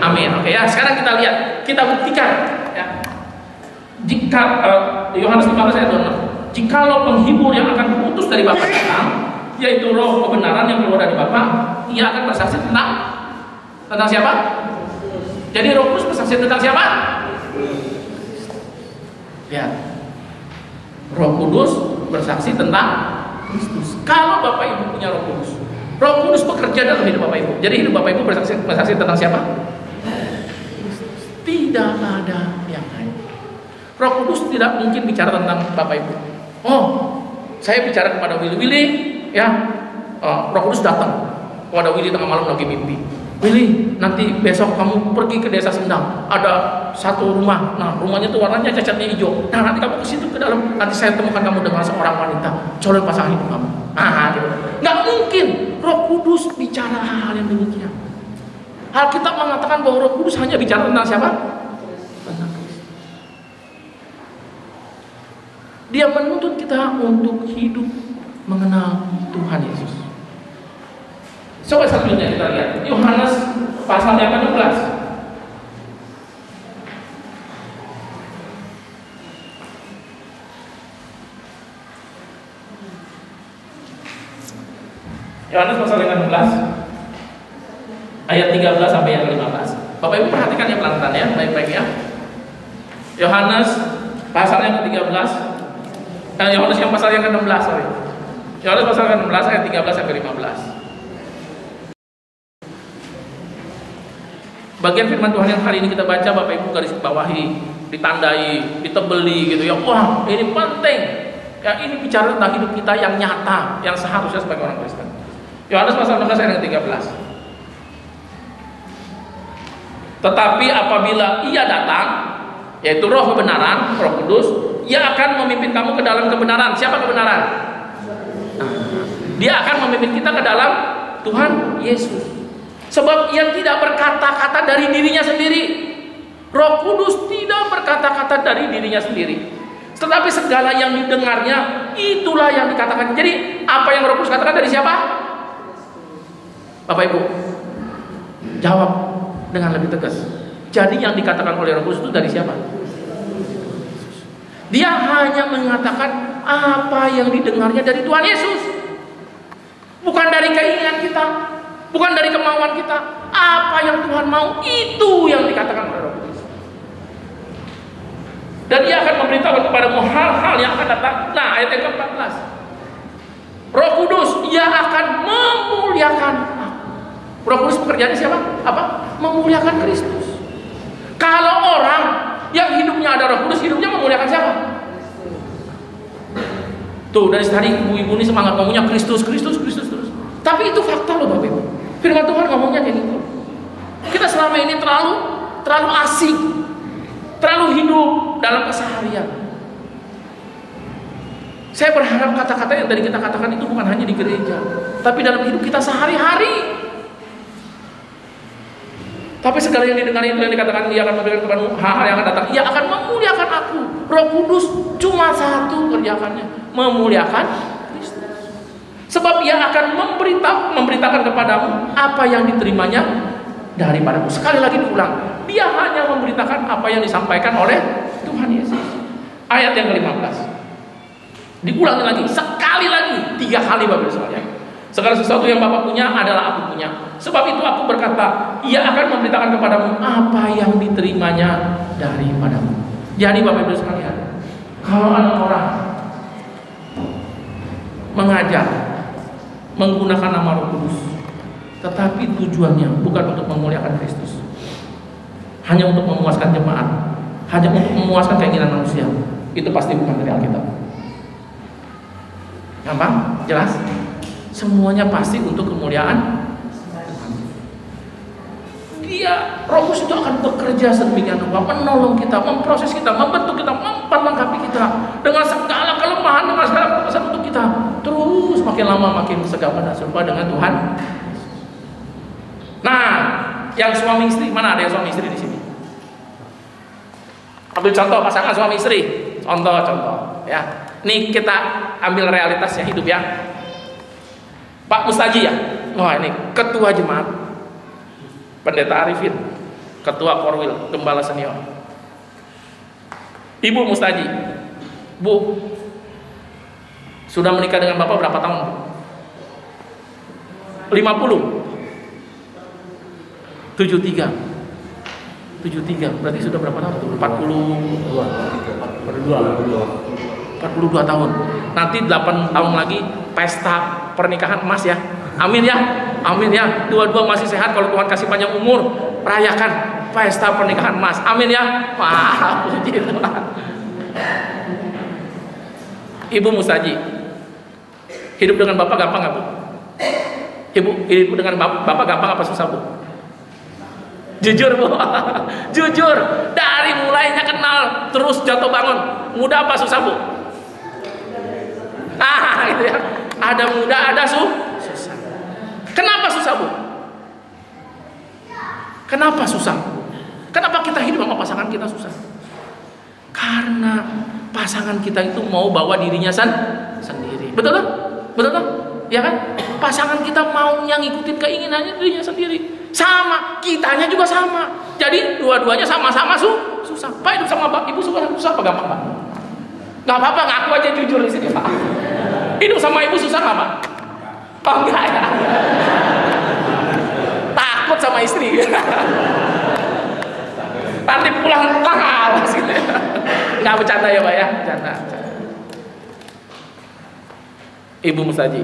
Amin. Oke ya, sekarang kita lihat, kita buktikan ya. Jika uh, Yohanes 15 ayat 26, jikalau penghibur yang akan diutus dari Bapa datang, yaitu roh kebenaran yang keluar dari Bapa, ia akan bersaksi tentang tentang siapa? Jadi Roh Kudus bersaksi tentang siapa? Ya. Roh Kudus bersaksi tentang Kristus. Kalau Bapak Ibu punya Roh Kudus, Roh Kudus bekerja dalam hidup Bapak Ibu. Jadi hidup Bapak Ibu bersaksi, bersaksi tentang siapa? Tidak ada yang lain. Roh Kudus tidak mungkin bicara tentang Bapak Ibu. Oh, saya bicara kepada Willy, Willy, ya, oh, Roh Kudus datang kepada Willy tengah malam lagi mimpi. Willy, nanti besok kamu pergi ke desa Sendang. Ada satu rumah. Nah, rumahnya tuh warnanya cacatnya hijau. Nah, nanti kamu ke situ ke dalam. Nanti saya temukan kamu dengan seorang wanita. Calon pasangan hidup kamu. Ah, gitu. Nggak mungkin Roh Kudus bicara hal-hal yang demikian. Alkitab mengatakan bahwa Roh Kudus hanya bicara tentang siapa? Dia menuntut kita untuk hidup mengenal Tuhan Yesus. Coba selanjutnya kita lihat Yohanes pasal yang ke-16. Yohanes pasal yang ke-16 ayat 13 sampai yang ke-15. Bapak Ibu perhatikan ya pelan-pelan ya, baik-baik ya. Yohanes pasal yang ke-13 eh, Yohanes yang pasal yang ke-16 sorry. Yohanes pasal yang ke-16 ayat 13 sampai 15. Bagian firman Tuhan yang hari ini kita baca Bapak Ibu garis bawahi, ditandai, ditebeli gitu ya. Wah, ini penting. Ya ini bicara tentang hidup kita yang nyata, yang seharusnya sebagai orang Kristen. Yohanes pasal 16 ayat 13. Tetapi apabila ia datang, yaitu roh kebenaran, roh kudus, ia akan memimpin kamu ke dalam kebenaran. Siapa kebenaran? Dia akan memimpin kita ke dalam Tuhan Yesus. Sebab ia tidak berkata-kata dari dirinya sendiri. Roh Kudus tidak berkata-kata dari dirinya sendiri. Tetapi segala yang didengarnya itulah yang dikatakan. Jadi apa yang Roh Kudus katakan dari siapa? Bapak Ibu, jawab dengan lebih tegas. Jadi yang dikatakan oleh Roh Kudus itu dari siapa? Dia hanya mengatakan apa yang didengarnya dari Tuhan Yesus. Bukan dari keinginan kita, bukan dari kemauan kita. Apa yang Tuhan mau itu yang dikatakan oleh Roh Kudus. Dan dia akan memberitahu kepadamu hal-hal yang akan datang. Nah, ayat yang ke-14. Roh Kudus, ia akan memuliakan Roh Kudus pekerjaannya siapa? Apa? Memuliakan Kristus. Kalau orang yang hidupnya ada Roh Kudus, hidupnya memuliakan siapa? Tuh dari tadi ibu-ibu ini semangat ngomongnya Kristus, Kristus, Kristus terus. Tapi itu fakta loh Bapak Ibu. Firman Tuhan ngomongnya kayak gitu. Kita selama ini terlalu terlalu asik, terlalu hidup dalam keseharian. Saya berharap kata-kata yang tadi kita katakan itu bukan hanya di gereja, tapi dalam hidup kita sehari-hari. Tapi segala yang didengar itu yang dikatakan dia akan memberikan kepada hal-hal yang akan datang. Ia akan memuliakan aku. Roh Kudus cuma satu kerjakannya, memuliakan Kristus. Sebab ia akan memberitahu, memberitakan kepadamu apa yang diterimanya daripadamu. Sekali lagi diulang, dia hanya memberitakan apa yang disampaikan oleh Tuhan Yesus. Ayat yang ke-15. Diulangi lagi, sekali lagi, tiga kali Bapak sekalian. Segala sesuatu yang Bapak punya adalah aku punya. Sebab itu aku berkata, ia akan memberitakan kepadamu apa yang diterimanya daripadamu. Jadi Bapak Ibu sekalian, kalau ada orang mengajar menggunakan nama Roh Kudus, tetapi tujuannya bukan untuk memuliakan Kristus, hanya untuk memuaskan jemaat, hanya untuk memuaskan keinginan manusia, itu pasti bukan dari Alkitab. Gampang? Jelas? Semuanya pasti untuk kemuliaan dia Roh Kudus itu akan bekerja sedemikian rupa, menolong kita, memproses kita, membentuk kita, memperlengkapi kita dengan segala kelemahan, dengan segala keterbatasan untuk kita. Terus makin lama makin segambar dan serupa dengan Tuhan. Nah, yang suami istri mana ada yang suami istri di sini? Ambil contoh pasangan suami istri. Contoh, contoh, ya. Nih kita ambil realitasnya hidup ya. Pak Mustaji ya. Wah ini ketua jemaat Pendeta Arifin, Ketua Korwil, Gembala Senior. Ibu Mustaji, Bu, sudah menikah dengan Bapak berapa tahun? 50 73 73 berarti sudah berapa tahun? 42 42 42 tahun nanti 8 tahun lagi pesta pernikahan emas ya amin ya Amin ya. Dua-dua masih sehat kalau Tuhan kasih panjang umur. Rayakan pesta pernikahan emas. Amin ya. Wah, puji Tuhan. Ibu Mustaji. Hidup dengan Bapak gampang nggak Bu? Ibu, hidup dengan Bapak gampang apa susah Bu? Jujur Bu. Jujur. Dari mulainya kenal terus jatuh bangun. Mudah apa susah Bu? Ah, gitu ya. Ada mudah, ada su Kenapa susah bu? Kenapa susah? Kenapa kita hidup sama pasangan kita susah? Karena pasangan kita itu mau bawa dirinya sen sendiri. Betul kan? Betul kan? Ya kan? Pasangan kita maunya ngikutin keinginannya dirinya sendiri. Sama, kitanya juga sama. Jadi dua-duanya sama-sama su susah. Pak hidup sama Pak, Ibu susah, susah apa gampang Pak? Gak apa-apa, ngaku aja jujur di sini Pak. Hidup sama Ibu susah nggak Pak? Oh enggak ya. Takut sama istri. Nanti pulang gitu. Enggak bercanda ya Pak ya, bercanda. Ibu Mustaji.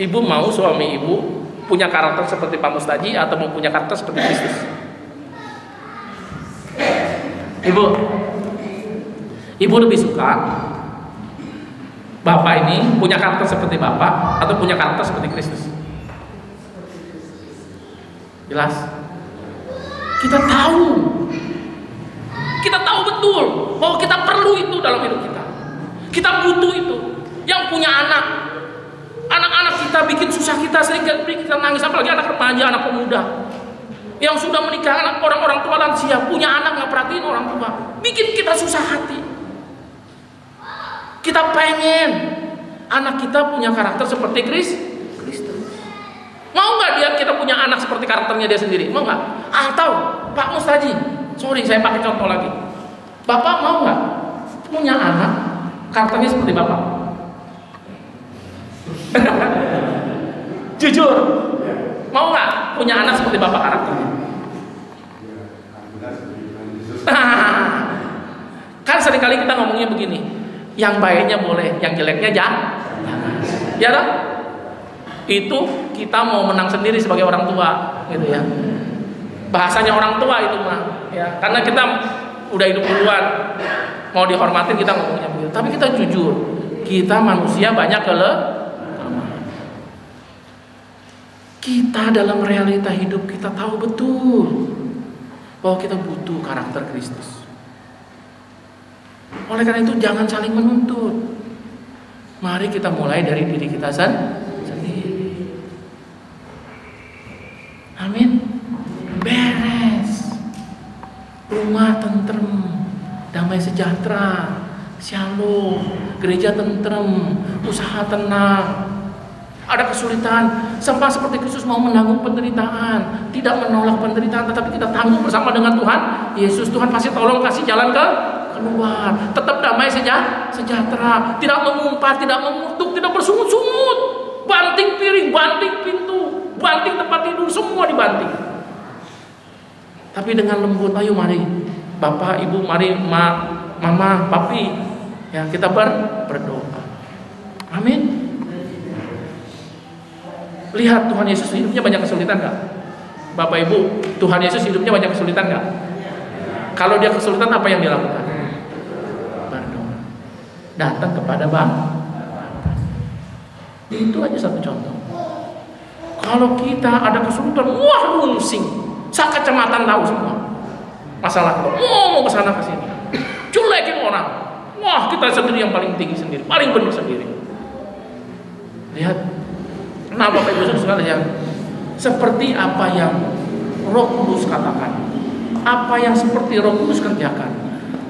Ibu mau suami ibu punya karakter seperti Pak Mustaji atau mau punya karakter seperti Kristus? Ibu, ibu lebih suka Bapak ini punya karakter seperti Bapak atau punya karakter seperti Kristus? Jelas? Kita tahu. Kita tahu betul bahwa kita perlu itu dalam hidup kita. Kita butuh itu. Yang punya anak, anak-anak kita bikin susah kita sering kita nangis apalagi anak remaja, anak pemuda. Yang sudah menikah orang-orang tua lansia punya anak nggak perhatiin orang tua, bikin kita susah hati. Kita pengen anak kita punya karakter seperti Kristus. Mau nggak dia kita punya anak seperti karakternya dia sendiri? Mau nggak? Atau Pak Mustaji, sorry saya pakai contoh lagi. Bapak mau nggak punya anak karakternya seperti bapak? Jujur, mau nggak punya anak seperti bapak karakternya? kan sering kali kita ngomongnya begini, yang baiknya boleh, yang jeleknya jangan. Ya kan? Itu kita mau menang sendiri sebagai orang tua, gitu ya. Bahasanya orang tua itu mah, ya. Karena kita udah hidup duluan, mau dihormatin kita ngomongnya begitu. Tapi kita jujur, kita manusia banyak kele kita dalam realita hidup kita tahu betul bahwa kita butuh karakter Kristus. Oleh karena itu jangan saling menuntut. Mari kita mulai dari diri kita sendiri. Amin. Beres. Rumah tentrem, damai sejahtera, shalom, gereja tentrem, usaha tenang, ada kesulitan sama seperti Kristus mau menanggung penderitaan tidak menolak penderitaan tetapi kita tanggung bersama dengan Tuhan. Yesus Tuhan pasti tolong kasih jalan ke keluar. Tetap damai saja sejahtera. Tidak mengumpat tidak mengutuk tidak bersungut-sungut. Banting piring banting pintu banting tempat tidur semua dibanting. Tapi dengan lembut ayo mari bapak ibu mari ma, mama papi ya kita ber, berdoa amin lihat Tuhan Yesus hidupnya banyak kesulitan nggak bapak ibu Tuhan Yesus hidupnya banyak kesulitan nggak kalau dia kesulitan apa yang dia lakukan datang kepada Bang. Itu aja satu contoh. Kalau kita ada kesulitan, wah rungsing. Sak kecamatan tahu semua. Masalah oh, mau ke sana ke sini. Culekin orang. Wah, kita sendiri yang paling tinggi sendiri, paling benar sendiri. Lihat. Nah, Bapak Ibu sekalian, seperti apa yang Roh Kudus katakan, apa yang seperti Roh Kudus kerjakan,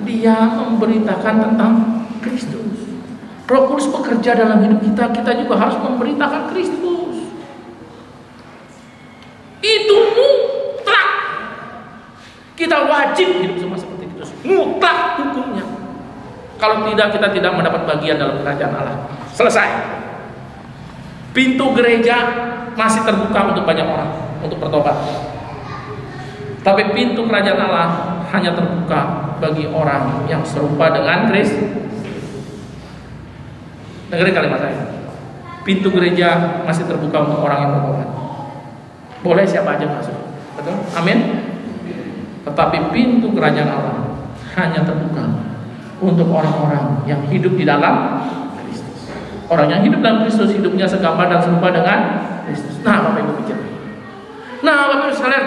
Dia memberitakan tentang Kristus. Roh Kudus bekerja dalam hidup kita, kita juga harus memberitakan Kristus. Itu. Kita wajib hidup sama seperti Kristus. Mutlak hukumnya. Kalau tidak, kita tidak mendapat bagian dalam kerajaan Allah. Selesai. Pintu gereja masih terbuka untuk banyak orang untuk bertobat. Tapi pintu kerajaan Allah hanya terbuka bagi orang yang serupa dengan Kristus. Dengerin kalimat saya. Pintu gereja masih terbuka untuk orang yang bertobat. Boleh siapa aja masuk. Betul? Amin. Tetapi pintu kerajaan Allah hanya terbuka untuk orang-orang yang hidup di dalam Kristus. Orang yang hidup dalam Kristus hidupnya segambar dan serupa dengan Kristus. Nah, Bapak Ibu pikir. Nah, Bapak Ibu sekalian,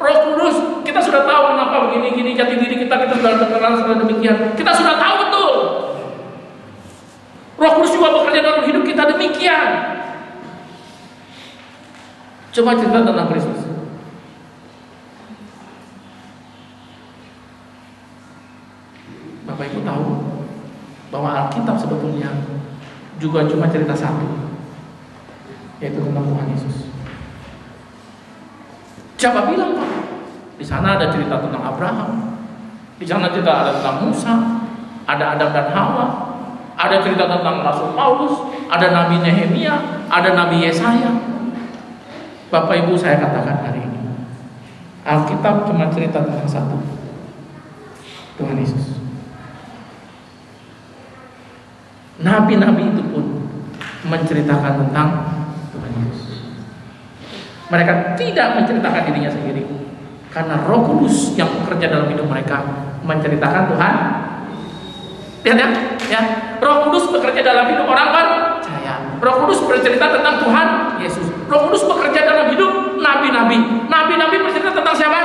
Roh Kudus, kita sudah tahu kenapa begini-gini jati diri kita kita sudah terkenal sudah demikian. Kita sudah tahu betul Roh Kudus juga bekerja dalam hidup kita demikian. Coba cerita tentang Kristus. Bapak Ibu tahu bahwa Alkitab sebetulnya juga cuma cerita satu, yaitu tentang Tuhan Yesus. Siapa bilang Pak? Di sana ada cerita tentang Abraham, di sana cerita ada tentang Musa, ada Adam dan Hawa, ada cerita tentang Rasul Paulus, ada Nabi Nehemia, ada Nabi Yesaya. Bapak Ibu saya katakan hari ini, Alkitab cuma cerita tentang satu, Tuhan Yesus. Nabi-nabi itu pun menceritakan tentang Tuhan Yesus. Mereka tidak menceritakan dirinya sendiri, karena Roh Kudus yang bekerja dalam hidup mereka menceritakan Tuhan Lihat ya, ya. Roh Kudus bekerja dalam hidup orang percaya. Roh Kudus bercerita tentang Tuhan Yesus. Roh Kudus bekerja dalam hidup nabi-nabi. Nabi-nabi bercerita tentang siapa?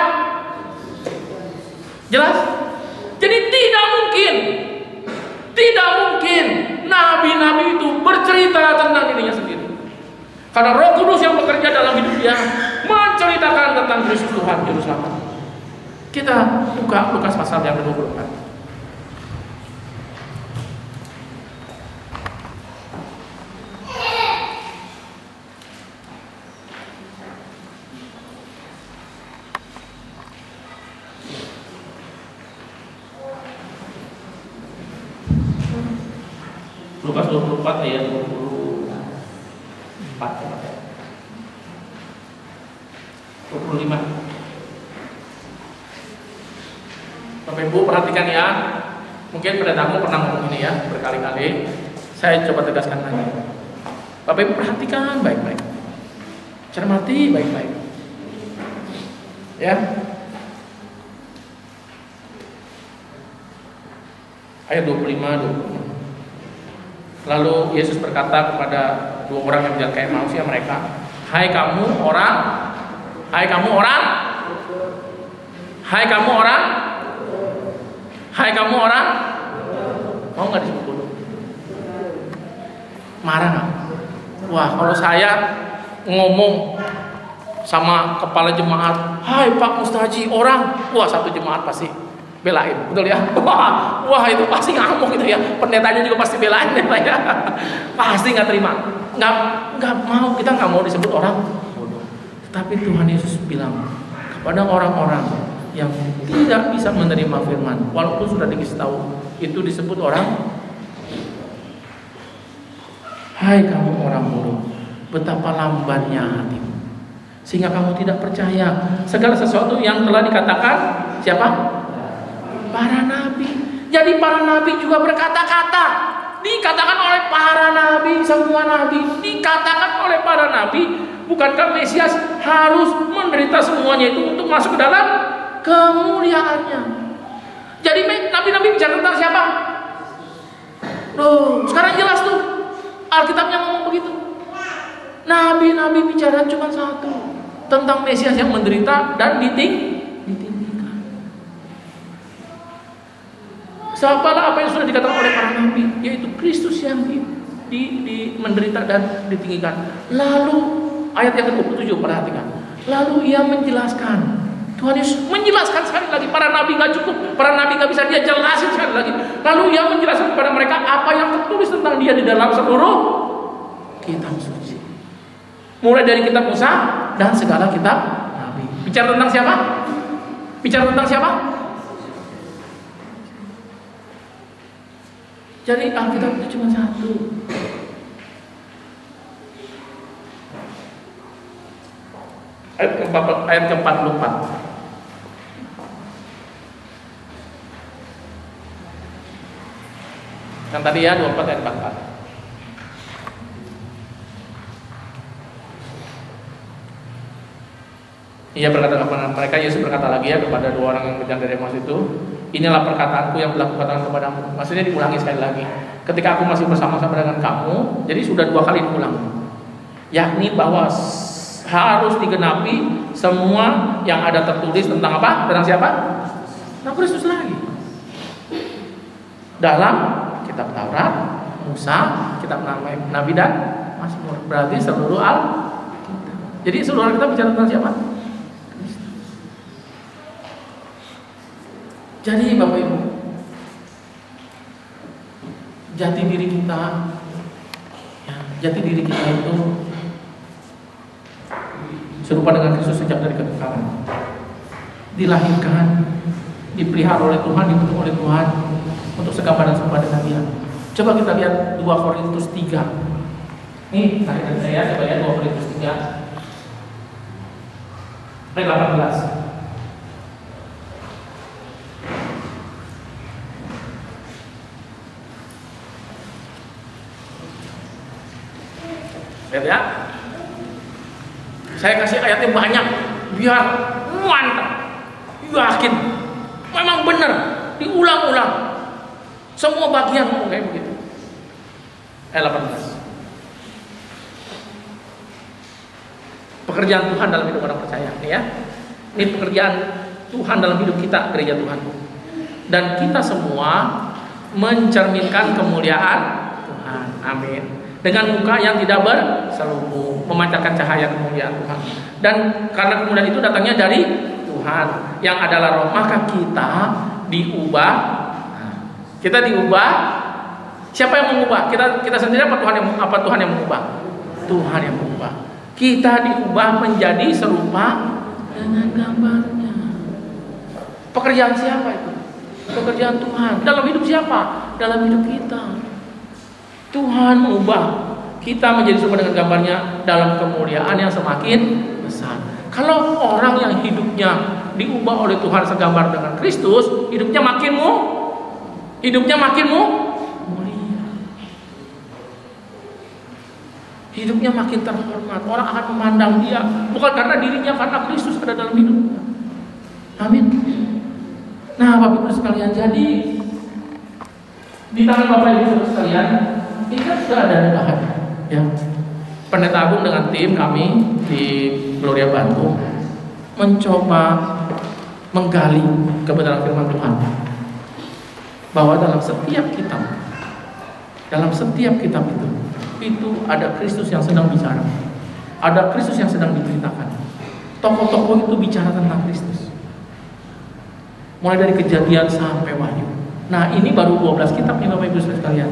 Jelas? Jadi tidak mungkin, tidak mungkin nabi-nabi itu bercerita tentang dirinya sendiri. Karena Roh Kudus yang bekerja dalam hidup dia menceritakan tentang Kristus Tuhan Yerusalem. Kita buka Lukas pasal yang ke-24. Lukas 24 ayat 24 25 Bapak Ibu perhatikan ya. Mungkin pendetamu pernah ngomong ini ya Berkali-kali. Saya coba tegaskan lagi. Bapak Ibu perhatikan baik-baik. Cermati baik-baik. Ya. Ayat 25 25 Lalu Yesus berkata kepada dua orang yang berjalan kayak manusia mereka, Hai kamu orang, Hai kamu orang, Hai kamu orang, Hai kamu orang, mau nggak disebut? Marah nggak? Wah kalau saya ngomong sama kepala jemaat, Hai Pak Mustaji orang, wah satu jemaat pasti belain. Betul ya? Wah wah itu pasti ngamuk gitu ya. Pendetanya juga pasti belain ya pak ya. Pasti nggak terima. Nggak nggak mau. Kita nggak mau disebut orang bodoh. Tapi Tuhan Yesus bilang kepada orang-orang yang tidak bisa menerima firman walaupun sudah dikasih tahu itu disebut orang Hai kamu orang bodoh betapa lambannya hatimu sehingga kamu tidak percaya segala sesuatu yang telah dikatakan siapa para nabi. Jadi para nabi juga berkata-kata. Dikatakan oleh para nabi, semua nabi dikatakan oleh para nabi, bukankah Mesias harus menderita semuanya itu untuk masuk ke dalam kemuliaannya? Jadi nabi-nabi bicara tentang siapa? Loh, sekarang jelas tuh. Alkitabnya ngomong begitu. Nabi-nabi bicara cuma satu tentang Mesias yang menderita dan diting Siapalah apa yang sudah dikatakan oleh para nabi, yaitu Kristus yang di, di, di menderita dan ditinggikan. Lalu ayat yang ke-27 perhatikan. Lalu ia menjelaskan Tuhan Yesus menjelaskan sekali lagi para nabi nggak cukup, para nabi nggak bisa dia jelasin sekali lagi. Lalu ia menjelaskan kepada mereka apa yang tertulis tentang dia di dalam seluruh kitab suci. Mulai dari kitab Musa dan segala kitab nabi. Bicara tentang siapa? Bicara tentang siapa? Jadi Alkitab itu cuma satu. Ayat ke-44. Ayat ke-44. Yang tadi ya 24 ayat 44. Ia berkata kepada mereka, Yesus berkata lagi ya kepada dua orang yang berjalan dari Emmaus itu, inilah perkataanku yang telah kukatakan kepadamu. Maksudnya diulangi sekali lagi. Ketika aku masih bersama-sama dengan kamu, jadi sudah dua kali diulang. Yakni bahwa harus digenapi semua yang ada tertulis tentang apa? Tentang siapa? Tentang Kristus lagi. Dalam kitab Taurat, Musa, kitab Nabi dan Mazmur. Berarti seluruh al Jadi seluruh kita bicara tentang siapa? Jadi Bapak Ibu, jati diri kita, ya, jati diri kita itu serupa dengan Kristus sejak dari kekekalan. Dilahirkan, dipelihara oleh Tuhan, dibentuk oleh Tuhan untuk segambar dan serupa dengan Dia. Coba kita lihat 2 Korintus 3. Nih, tarik saya, coba lihat 2 Korintus 3. Ayat 18. Lihat ya. Saya kasih ayatnya banyak biar mantap. Yakin. Memang benar. Diulang-ulang. Semua bagian ngomong kayak begitu. Ayat 18. Pekerjaan Tuhan dalam hidup orang percaya, nih ya. Ini pekerjaan Tuhan dalam hidup kita, gereja Tuhan. Dan kita semua mencerminkan kemuliaan Tuhan. Amin dengan muka yang tidak berselubung, memancarkan cahaya kemuliaan Tuhan. Dan karena kemuliaan itu datangnya dari Tuhan yang adalah roh, maka kita diubah. Kita diubah. Siapa yang mengubah? Kita kita sendiri apa Tuhan yang apa Tuhan yang mengubah? Tuhan yang mengubah. Kita diubah menjadi serupa dengan gambarnya. Pekerjaan siapa itu? Pekerjaan Tuhan. Dalam hidup siapa? Dalam hidup kita. Tuhan mengubah kita menjadi serupa dengan gambarnya dalam kemuliaan yang semakin besar. Kalau orang yang hidupnya diubah oleh Tuhan segambar dengan Kristus, hidupnya makin mu, hidupnya makin mu, mulia. Hidupnya makin terhormat. Orang akan memandang dia bukan karena dirinya, karena Kristus ada dalam hidupnya. Amin. Nah, Bapak Ibu sekalian, jadi di tangan Bapak Ibu sekalian, ini kan sudah ada bahan ya pendeta agung dengan tim kami di Gloria Bandung mencoba menggali kebenaran firman Tuhan. Bahwa dalam setiap kitab dalam setiap kitab itu itu ada Kristus yang sedang bicara. Ada Kristus yang sedang diceritakan. Tokoh-tokoh itu bicara tentang Kristus. Mulai dari kejadian sampai wahyu. Nah ini baru 12 kitab nih Bapak Ibu sekalian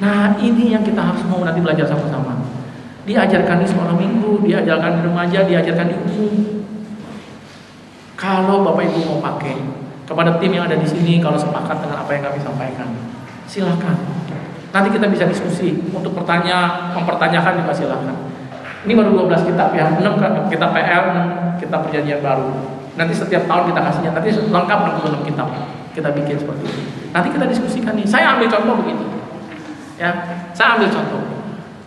Nah ini yang kita harus mau nanti belajar sama-sama. Diajarkan di sekolah minggu, diajarkan di remaja, diajarkan di umum. Kalau Bapak Ibu mau pakai kepada tim yang ada di sini, kalau sepakat dengan apa yang kami sampaikan, silahkan. Nanti kita bisa diskusi untuk bertanya, mempertanyakan juga silahkan. Ini baru 12 kitab ya, 6 kitab PL, 6 kitab perjanjian baru. Nanti setiap tahun kita kasihnya, nanti lengkap 66 kitab kita bikin seperti ini. Nanti kita diskusikan nih. Saya ambil contoh begini. Ya, saya ambil contoh.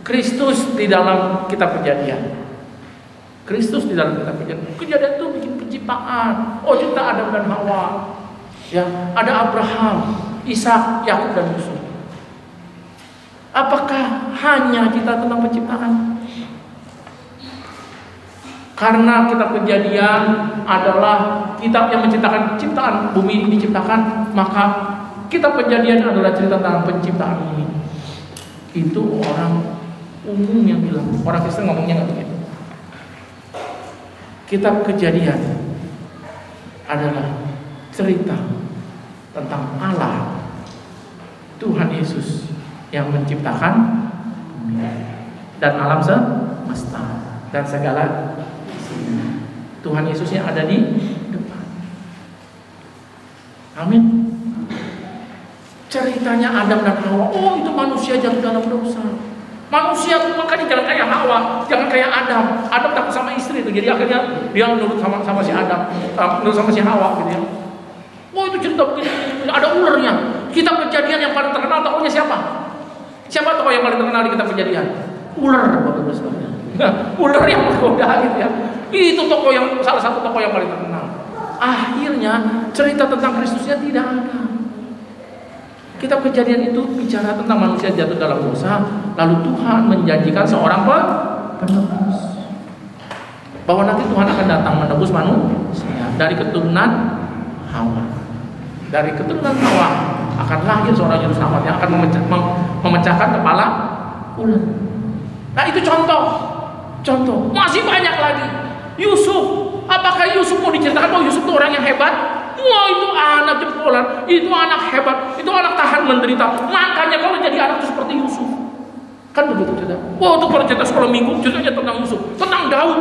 Kristus di dalam kitab Kejadian. Kristus di dalam kitab Kejadian. Kejadian itu bikin penciptaan. Oh, kita Adam dan Hawa. Ya, ada Abraham, Ishak, Yakub dan Yusuf. Apakah hanya kita tentang penciptaan? Karena kitab kejadian adalah kitab yang menciptakan ciptaan bumi ini diciptakan, maka kitab kejadian adalah cerita tentang penciptaan ini. Itu orang umum yang bilang, orang Kristen ngomongnya nggak begitu. Kitab kejadian adalah cerita tentang Allah Tuhan Yesus yang menciptakan dan alam semesta dan segala Tuhan Yesus yang ada di depan. Amin. Ceritanya Adam dan Hawa, oh itu manusia jatuh dalam dosa. Manusia makanya jangan kayak Hawa, jangan kayak Adam. Adam takut sama istri itu, jadi akhirnya dia menurut sama sama si Adam, menurut sama si Hawa gitu ya. Oh itu cerita begini, ada ularnya. Kitab kejadian yang paling terkenal tokohnya siapa? Siapa tokoh yang paling terkenal di kitab kejadian? Ular, bapak ular yang menggoda gitu ya. Itu tokoh yang salah satu tokoh yang paling terkenal. Akhirnya cerita tentang Kristusnya tidak ada. Kitab kejadian itu bicara tentang manusia jatuh dalam dosa, lalu Tuhan menjanjikan seorang penebus. Bahwa nanti Tuhan akan datang menebus manusia dari keturunan Hawa. Dari keturunan Hawa akan lahir seorang juru selamat yang akan memecah, memecahkan kepala ular. Nah itu contoh, contoh. Masih banyak lagi. Yusuf, apakah Yusuf mau diceritakan bahwa Yusuf itu orang yang hebat? Wah itu anak jempolan, itu anak hebat, itu anak tahan menderita. Makanya kalau jadi anak itu seperti Yusuf. Kan begitu cerita. Wah itu kalau cerita sekolah minggu ceritanya tentang Yusuf, tentang Daud.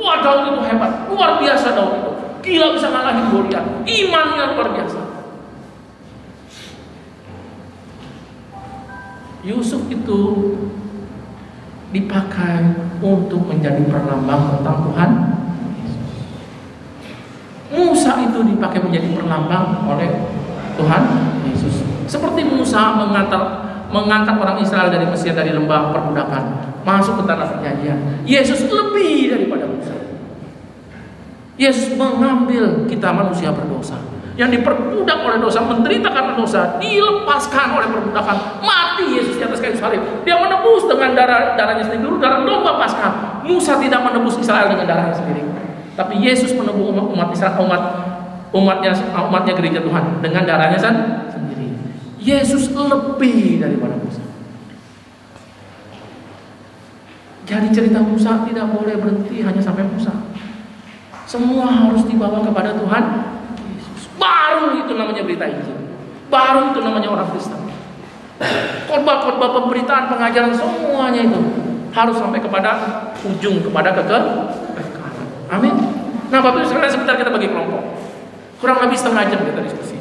Wah Daud itu hebat, luar biasa Daud itu. Gila bisa ngalahin Goliat, imannya luar biasa. Yusuf itu dipakai untuk menjadi perlambang tentang Tuhan Musa itu dipakai menjadi perlambang oleh Tuhan Yesus. Seperti Musa mengantar mengangkat orang Israel dari Mesir dari lembah perbudakan masuk ke tanah perjanjian. Yesus lebih daripada Musa. Yesus mengambil kita manusia berdosa yang diperbudak oleh dosa, menderita karena dosa, dilepaskan oleh perbudakan, mati Yesus di atas kayu salib. Dia menebus dengan darah darahnya sendiri darah domba Paskah. Musa tidak menebus Israel dengan darahnya sendiri. Tapi Yesus menebus umat Israel, umat umatnya umatnya gereja Tuhan dengan darahnya sendiri. Yesus lebih daripada Musa. Jadi cerita Musa tidak boleh berhenti hanya sampai Musa. Semua harus dibawa kepada Tuhan Baru itu namanya berita Injil. Baru itu namanya orang Kristen. Khotbah-khotbah pemberitaan, pengajaran semuanya itu harus sampai kepada ujung kepada kekal. Amin. Nah, Bapak Ibu sekalian sebentar kita bagi kelompok. Kurang lebih setengah jam kita diskusi.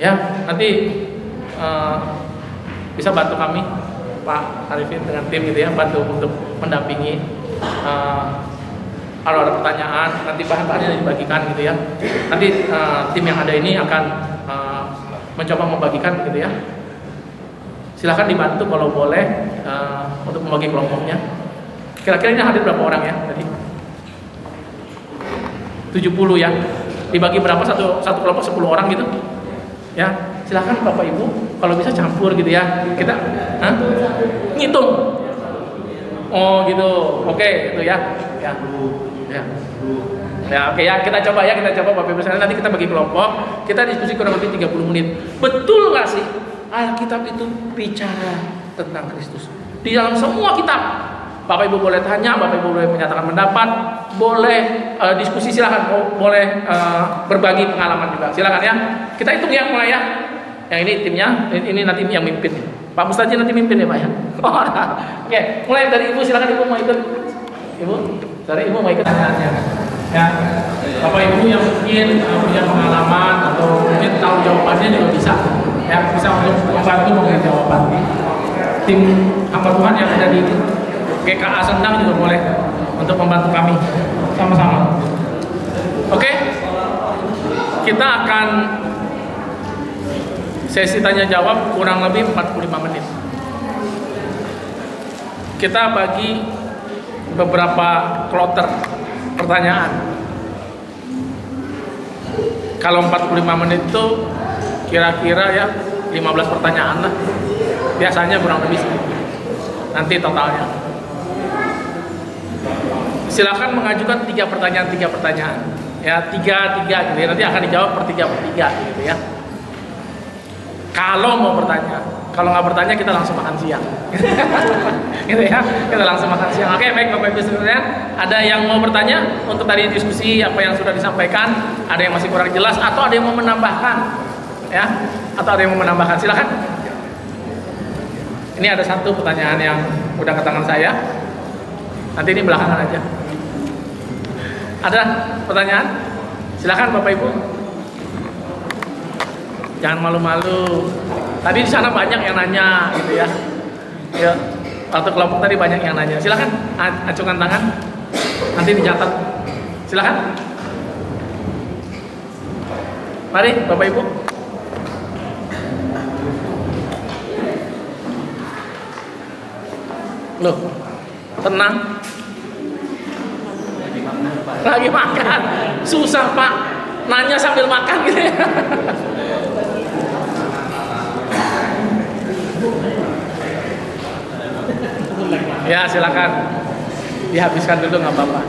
Ya, nanti uh, bisa bantu kami Pak Arifin dengan tim gitu ya, bantu untuk mendampingi uh, kalau ada pertanyaan nanti bahan-bahannya dibagikan gitu ya nanti uh, tim yang ada ini akan uh, mencoba membagikan gitu ya silahkan dibantu kalau boleh uh, untuk membagi kelompoknya kira-kira ini hadir berapa orang ya tadi 70 ya. Dibagi berapa? Satu satu kelompok 10 orang gitu. Ya silahkan bapak ibu kalau bisa campur gitu ya. Kita huh? ngitung. Oh gitu. Oke itu ya. Ya. Ya. Ya, oke ya, kita coba ya, kita coba Bapak Ibu. Nanti kita bagi kelompok, kita diskusi kurang lebih 30 menit. Betul nggak sih? Alkitab itu bicara tentang Kristus? Di dalam semua kitab, Bapak Ibu boleh tanya, Bapak Ibu boleh menyatakan pendapat, boleh uh, diskusi silahkan, boleh uh, berbagi pengalaman juga, silakan ya. Kita hitung ya mulai ya. Yang ini timnya, ini nanti yang mimpin. Pak Mustajin nanti mimpin ya Pak ya. Oh, Oke, mulai dari Ibu silakan Ibu mau ikut. Ibu. Sorry, ibu mau ikut Ya, bapak ibu yang mungkin uh, punya pengalaman atau mungkin tahu jawabannya juga bisa, ya bisa untuk membantu memberi jawaban. Tim hamba Tuhan yang ada di GKA Sendang juga boleh untuk membantu kami sama-sama. Oke, kita akan sesi tanya jawab kurang lebih 45 menit. Kita bagi beberapa kloter pertanyaan. Kalau 45 menit itu kira-kira ya 15 pertanyaan lah. Biasanya kurang lebih Nanti totalnya. Silakan mengajukan tiga pertanyaan tiga pertanyaan. Ya tiga tiga gitu ya. Nanti akan dijawab per tiga per tiga gitu ya. Kalau mau bertanya. Kalau nggak bertanya kita langsung makan siang. Gitu ya. Kita langsung makan siang. Oke baik bapak ibu sekalian ada yang mau bertanya untuk tadi diskusi apa yang sudah disampaikan? Ada yang masih kurang jelas atau ada yang mau menambahkan? Ya atau ada yang mau menambahkan? Silakan. Ini ada satu pertanyaan yang udah ke tangan saya. Nanti ini belakangan aja ada pertanyaan? Silakan bapak ibu. Jangan malu-malu. Tadi di sana banyak yang nanya gitu ya. Ya waktu kelompok tadi banyak yang nanya. Silakan acungkan tangan. Nanti dicatat. Silakan. Mari bapak ibu. Loh tenang lagi makan. Susah pak. Nanya sambil makan gitu ya. Ya silakan. Dihabiskan dulu nggak apa-apa.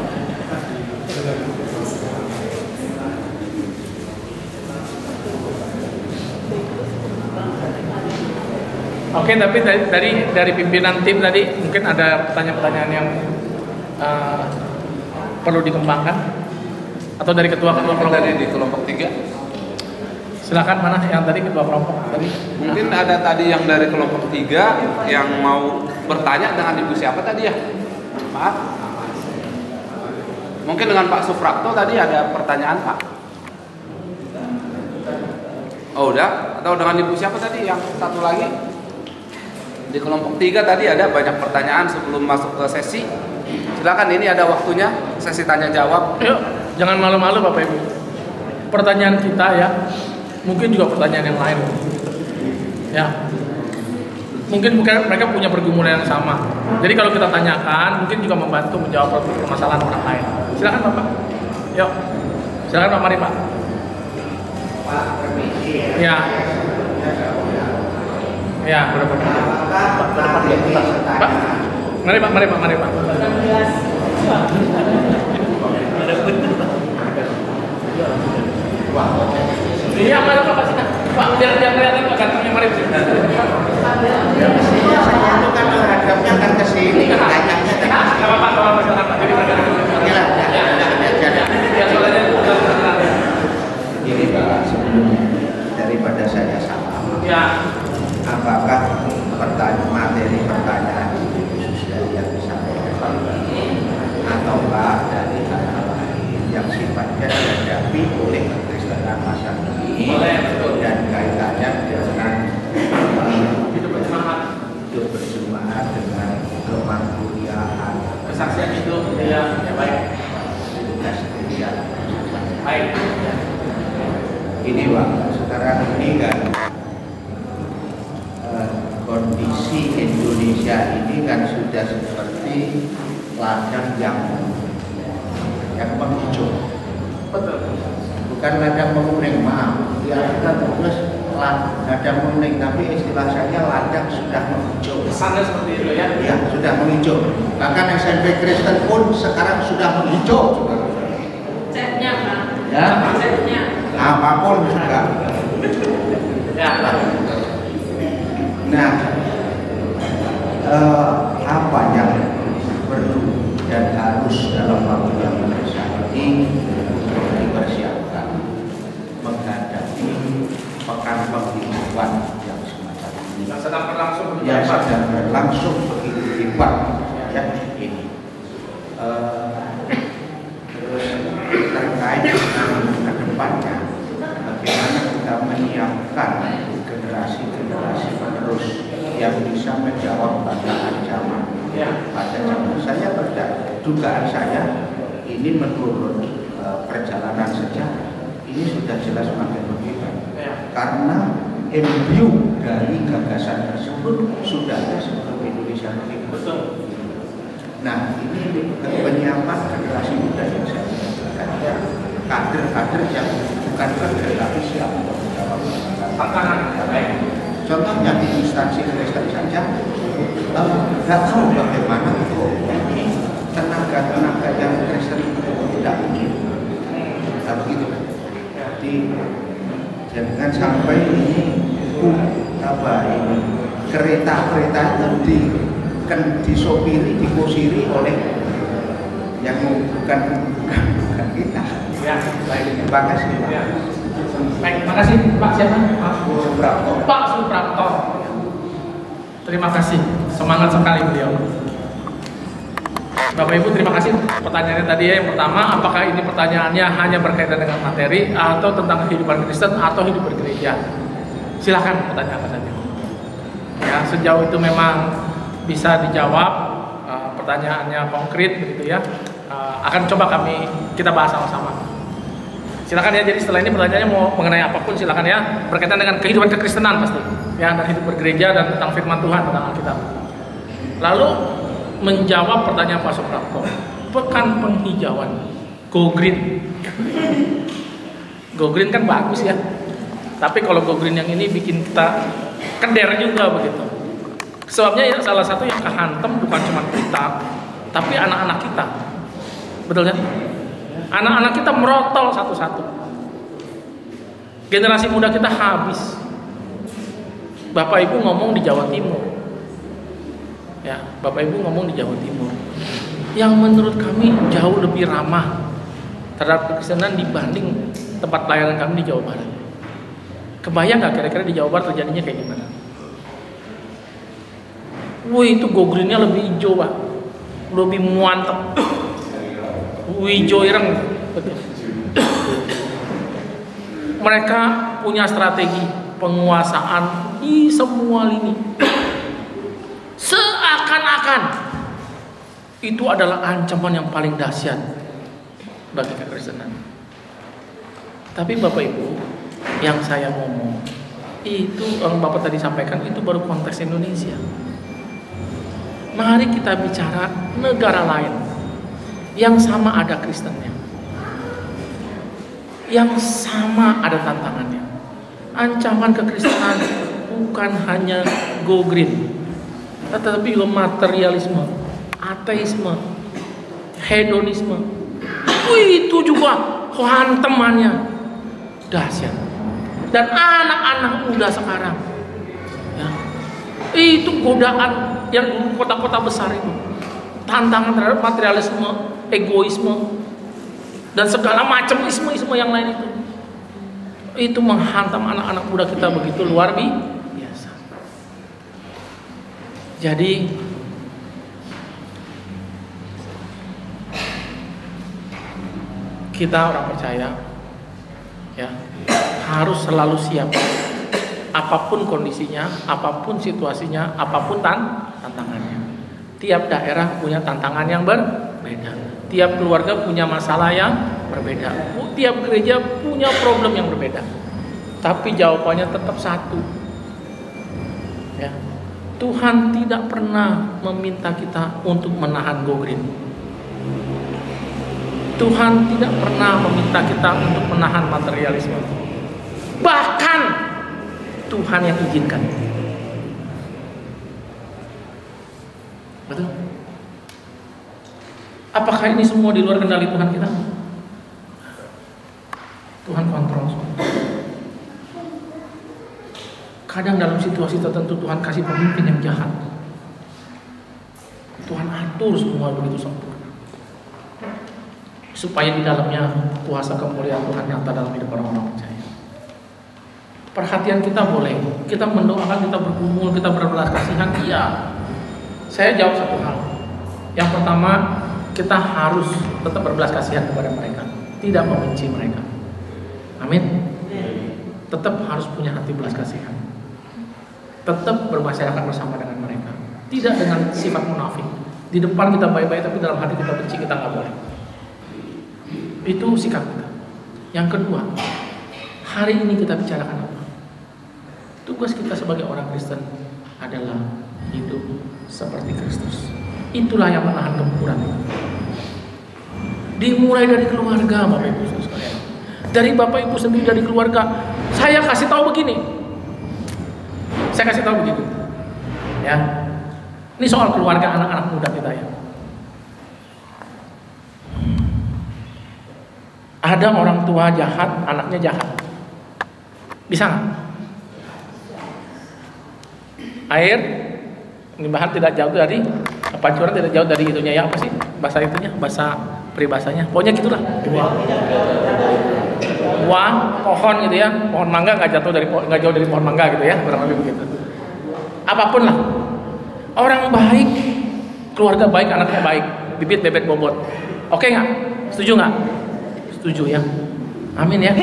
Oke, tapi dari, dari dari pimpinan tim tadi mungkin ada pertanyaan-pertanyaan yang eh, perlu dikembangkan? Atau dari ketua-ketua kelompok. dari di kelompok tiga. Silakan mana yang tadi ketua kelompok? Tadi? mungkin ada tadi yang dari kelompok tiga yang mau bertanya dengan ibu siapa tadi ya? Maaf mungkin dengan Pak Sufrakto tadi ada pertanyaan Pak? Oh udah? Atau dengan ibu siapa tadi yang satu lagi? Di kelompok tiga tadi ada banyak pertanyaan sebelum masuk ke sesi silakan ini ada waktunya sesi tanya jawab Yuk, jangan malu-malu Bapak Ibu. Pertanyaan kita ya, mungkin juga pertanyaan yang lain. Ya, mungkin bukan mereka punya pergumulan yang sama. Jadi kalau kita tanyakan, mungkin juga membantu menjawab permasalahan orang lain. Silakan Bapak. Yuk, silakan Pak Mari Pak. Pak permisi ya. Ya, ya. Ini Pak, mari Pak, mari Pak, mari Pak. Iya, mari Pak, Pak. Pak, biar kelihatan Pak gantengnya mari saya itu kan kan ke sini, tanyanya kan ke Nggak sini. apa-apa, nggak apa-apa, Pak. Jadi terkenal. Ini Pak, sebelum daripada saya salah, Ya, apakah pertanyaan materi pertanyaan itu sudah yang disampaikan ataukah dari hal-hal lain yang sifatnya dihadapi oleh kekristenan masa kini dan kaitannya dengan eh, hidup bersemangat. hidup berjemaat dengan kemandirian Kesaksian itu, ya, ya baik. Baik. Ini Pak, sekarang ini kan eh, kondisi Indonesia ini kan sudah seperti ladang yang yang menghijau, Betul. bukan ladang menguning, maaf. Ya kita terus lad- ladang menguning, tapi istilah saya ladang sudah menghijau. Kesannya seperti itu ya. Ya, sudah menghijau. Bahkan SMP Kristen pun sekarang sudah menghijau. saudara. Ceknya Pak. Ya, Ceknya. apa pun juga. Ya, Nah, eh, apa yang perlu dan harus dalam waktu yang mendesak ini dipersiapkan menghadapi pekan penghidupan yang semacam ini yang sedang berlangsung Pak. sedang berlangsung begitu hebat ya ini. Eh, terus terkait dengan ke depannya, bagaimana kita menyiapkan generasi-generasi penerus yang bisa menjawab tantangan zaman Ya. pada zaman saya pada dugaan saya ini menurut eh, perjalanan sejarah ini sudah jelas makin berbeda Ya. Embrio dari gagasan tersebut sudah ada sebelum Indonesia merdeka. Betul. Nah, ini penyiapan generasi muda yang saya katakan ya, kader-kader yang bukan kader tapi siap untuk menjawab. Baik. Contohnya di instansi Kristen saja, nggak tahu bagaimana untuk ini tenaga-tenaga yang Nah begitu. Jadi jangan sampai ini bu, apa ini kereta-kereta itu di kan disopiri, dikusiri oleh yang bukan bukan, bukan kita. Ya, baik. Terima kasih Pak. Ya. Baik, terima kasih Pak siapa? Pak Suprapto. Pak Suprapto. Terima kasih, semangat sekali beliau. Bapak Ibu terima kasih pertanyaannya tadi ya. Yang pertama, apakah ini pertanyaannya hanya berkaitan dengan materi atau tentang kehidupan Kristen atau hidup bergereja? Silahkan pertanyaan apa saja. Ya, sejauh itu memang bisa dijawab eh, pertanyaannya konkret begitu ya. Eh, akan coba kami kita bahas sama-sama. Silakan ya. Jadi setelah ini pertanyaannya mau mengenai apa pun silakan ya. Berkaitan dengan kehidupan kekristenan pasti. Ya, dan hidup bergereja dan tentang firman Tuhan tentang Alkitab. Lalu menjawab pertanyaan Pak Suprapto. Pekan penghijauan. Go green. Go green kan bagus ya. Tapi kalau go green yang ini bikin kita keder juga begitu. Sebabnya ya salah satu yang kehantem bukan cuma kita, tapi anak-anak kita. Betul kan? Anak-anak kita merotol satu-satu. Generasi muda kita habis. Bapak Ibu ngomong di Jawa Timur. Ya, Bapak Ibu ngomong di Jawa Timur. Yang menurut kami jauh lebih ramah terhadap kekristenan dibanding tempat pelayanan kami di Jawa Barat. Kebayang nggak kira-kira di Jawa Barat terjadinya kayak gimana? Wih itu gogreennya lebih hijau pak, lebih muantep, hijau ireng. Mereka punya strategi penguasaan di semua lini. Seakan-akan itu adalah ancaman yang paling dahsyat bagi kekristenan. Tapi Bapak Ibu, yang saya ngomong itu yang Bapak tadi sampaikan itu baru konteks Indonesia. Mari kita bicara negara lain yang sama ada Kristennya. Yang sama ada tantangannya. Ancaman kekristenan bukan hanya go green, tetapi lo materialisme, ateisme, hedonisme. Itu juga hantemannya dahsyat. Dan anak-anak muda sekarang, ya, itu godaan yang kota-kota besar itu, tantangan terhadap materialisme, egoisme, dan segala macam isme-isme yang lain itu, itu menghantam anak-anak muda kita begitu luar biasa. Jadi kita orang percaya ya harus selalu siap apa pun kondisinya, apa pun situasinya, apa pun tan tantangannya. Tiap daerah punya tantangan yang berbeda. Tiap keluarga punya masalah yang berbeda. Tiap gereja punya problem yang berbeda. Tapi jawabannya tetap satu. Ya. Tuhan tidak pernah meminta kita untuk menahan go green. Tuhan tidak pernah meminta kita untuk menahan materialisme. Tuhan yang izinkan. Betul? Apakah ini semua di luar kendali Tuhan kita? Tuhan kontrol semua. Kadang dalam situasi tertentu Tuhan kasih pemimpin yang jahat. Tuhan atur semua begitu sempurna supaya di dalamnya kuasa kemuliaan Tuhan nyata dalam hidup orang-orang percaya. Perhatian kita boleh, kita mendoakan, kita bergumul, kita berbelas kasihan, iya. Saya jawab satu hal. Yang pertama, kita harus tetap berbelas kasihan kepada mereka, tidak membenci mereka. Amin. Tetap harus punya hati belas kasihan. Tetap bermasyarakat bersama dengan mereka, tidak dengan sifat munafik. Di depan kita baik-baik, tapi dalam hati kita benci, kita nggak boleh. Itu sikap kita. Yang kedua, hari ini kita bicarakan apa? Tugas kita sebagai orang Kristen adalah hidup seperti Kristus. Itulah yang menahan gempuran. Dimulai dari keluarga, Bapak Ibu sekalian. Dari Bapak Ibu sendiri dari keluarga. Saya kasih tahu begini. Saya kasih tahu begini. Ya. Ini soal keluarga anak-anak muda kita ya. ada orang tua jahat, anaknya jahat. Bisa nggak? Air, limpahan tidak jauh dari pancuran tidak jauh dari itunya ya apa sih bahasa itunya? Bahasa peribahasanya. Pokoknya gitulah. Buah pohon gitu ya. Pohon mangga nggak jatuh dari nggak jauh dari pohon mangga gitu ya kurang lebih begitu. Apa pun lah. Orang baik keluarga baik anaknya baik. Bibit bebet bobot. Oke nggak? Setuju nggak? Setuju ya. Amin ya.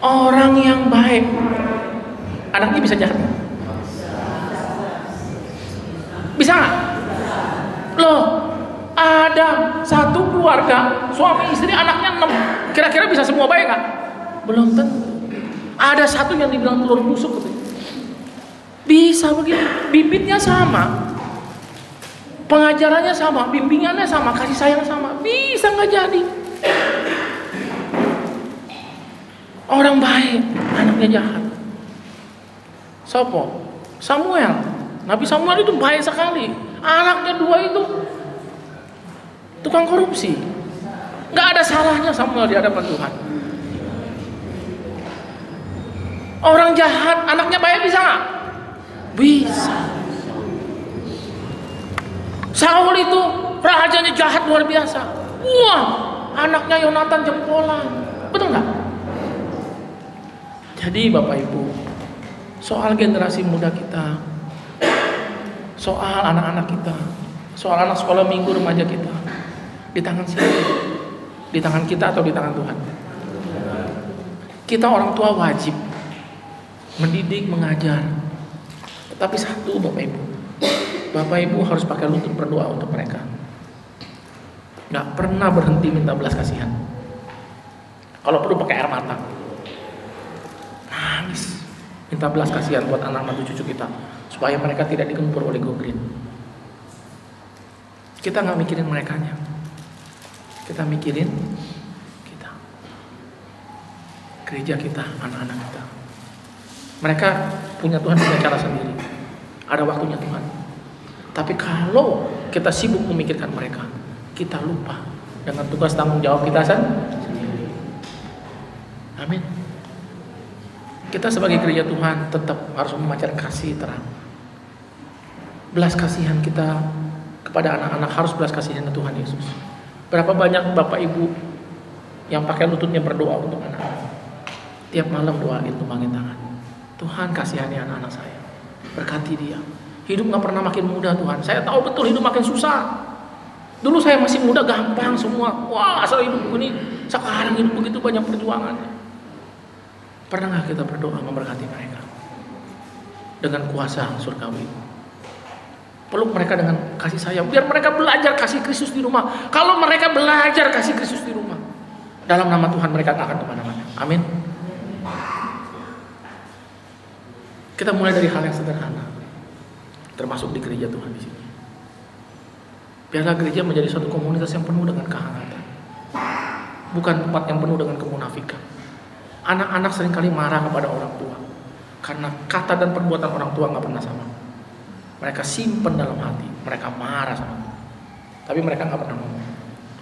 Orang yang baik anaknya bisa jahat? Bisa nggak? Loh ada satu keluarga suami istri anaknya enam. Kira-kira bisa semua baik nggak? Belum tentu. Ada satu yang dibilang telur busuk gitu. bisa begini bibitnya sama. Pengajarannya sama. Bimbingannya sama. Kasih sayang sama. Bisa nggak jadi? Orang baik anaknya jahat Sopo? Samuel. Nabi Samuel itu baik sekali. Anaknya dua itu tukang korupsi. Nggak ada salahnya Samuel di hadapan Tuhan. Orang jahat anaknya baik bisa nggak? Bisa. Saul itu rajanya jahat luar biasa. Wah anaknya Yonatan jempolan. Betul nggak? Jadi Bapak Ibu soal generasi muda kita soal anak-anak kita soal anak sekolah minggu remaja kita di tangan siapa? Di tangan kita atau di tangan Tuhan? Kita orang tua wajib mendidik, mengajar. Tetapi satu Bapak Ibu, Bapak Ibu harus pakai lutut berdoa untuk mereka. Gak pernah berhenti minta belas kasihan. Kalau perlu pakai air mata. Nangis. Minta belas kasihan buat anak mantu cucu kita. Supaya mereka tidak digempur oleh go green. Kita nggak mikirin merekanya. Kita mikirin kita. Gereja kita anak-anak kita. Mereka punya Tuhan punya cara sendiri. Ada waktunya Tuhan. Tapi kalau kita sibuk memikirkan mereka kita lupa dengan tugas tanggung jawab kita sendiri. Amin kita sebagai gereja Tuhan tetap harus memancar kasih terang belas kasihan kita kepada anak-anak harus belas kasihan Tuhan Yesus Berapa banyak bapak ibu yang pakai lututnya berdoa untuk anak Tiap malam doain tumpangin tangan. Tuhan kasihani anak-anak saya. Berkati dia. Hidup nggak pernah makin mudah Tuhan. Saya tahu betul hidup makin susah. Dulu saya masih muda gampang semua. Wah asal hidup begini. Sekarang hidup begitu banyak perjuangannya. Pernah nggak kita berdoa memberkati mereka? Dengan kuasa surgawi? peluk mereka dengan kasih sayang. Biar mereka belajar kasih Kristus di rumah. Kalau mereka belajar kasih Kristus di rumah dalam nama Tuhan mereka akan ke mana-mana. Amin. Kita mulai dari hal yang sederhana termasuk di gereja Tuhan di sini. Biarlah gereja menjadi suatu komunitas yang penuh dengan kehangatan. Bukan tempat yang penuh dengan kemunafikan anak-anak sering kali marah kepada orang tua karena kata dan perbuatan orang tua nggak pernah sama mereka simpen dalam hati. Mereka marah sama. Tapi mereka nggak pernah ngomong.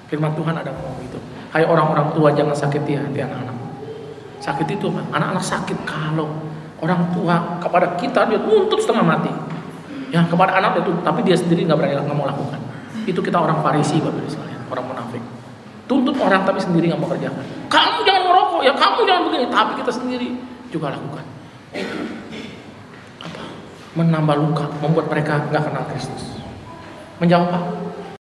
Firman Tuhan ada ngomong itu. Hai orang-orang tua jangan sakiti hati anak-anak. Sakit itu anak-anak sakit kalau orang tua kepada kita dia tuntut setengah mati. Ya kepada anak itu tapi dia sendiri nggak berani nggak mau lakukan. Itu kita orang Farisi bapak sekalian, orang munafik. Tuntut orang tapi sendiri nggak mau kerjakan. Kamu jangan merokok, ya kamu jangan begini, tapi kita sendiri juga lakukan menambah luka, membuat mereka nggak kenal Kristus. Menjawab Pak?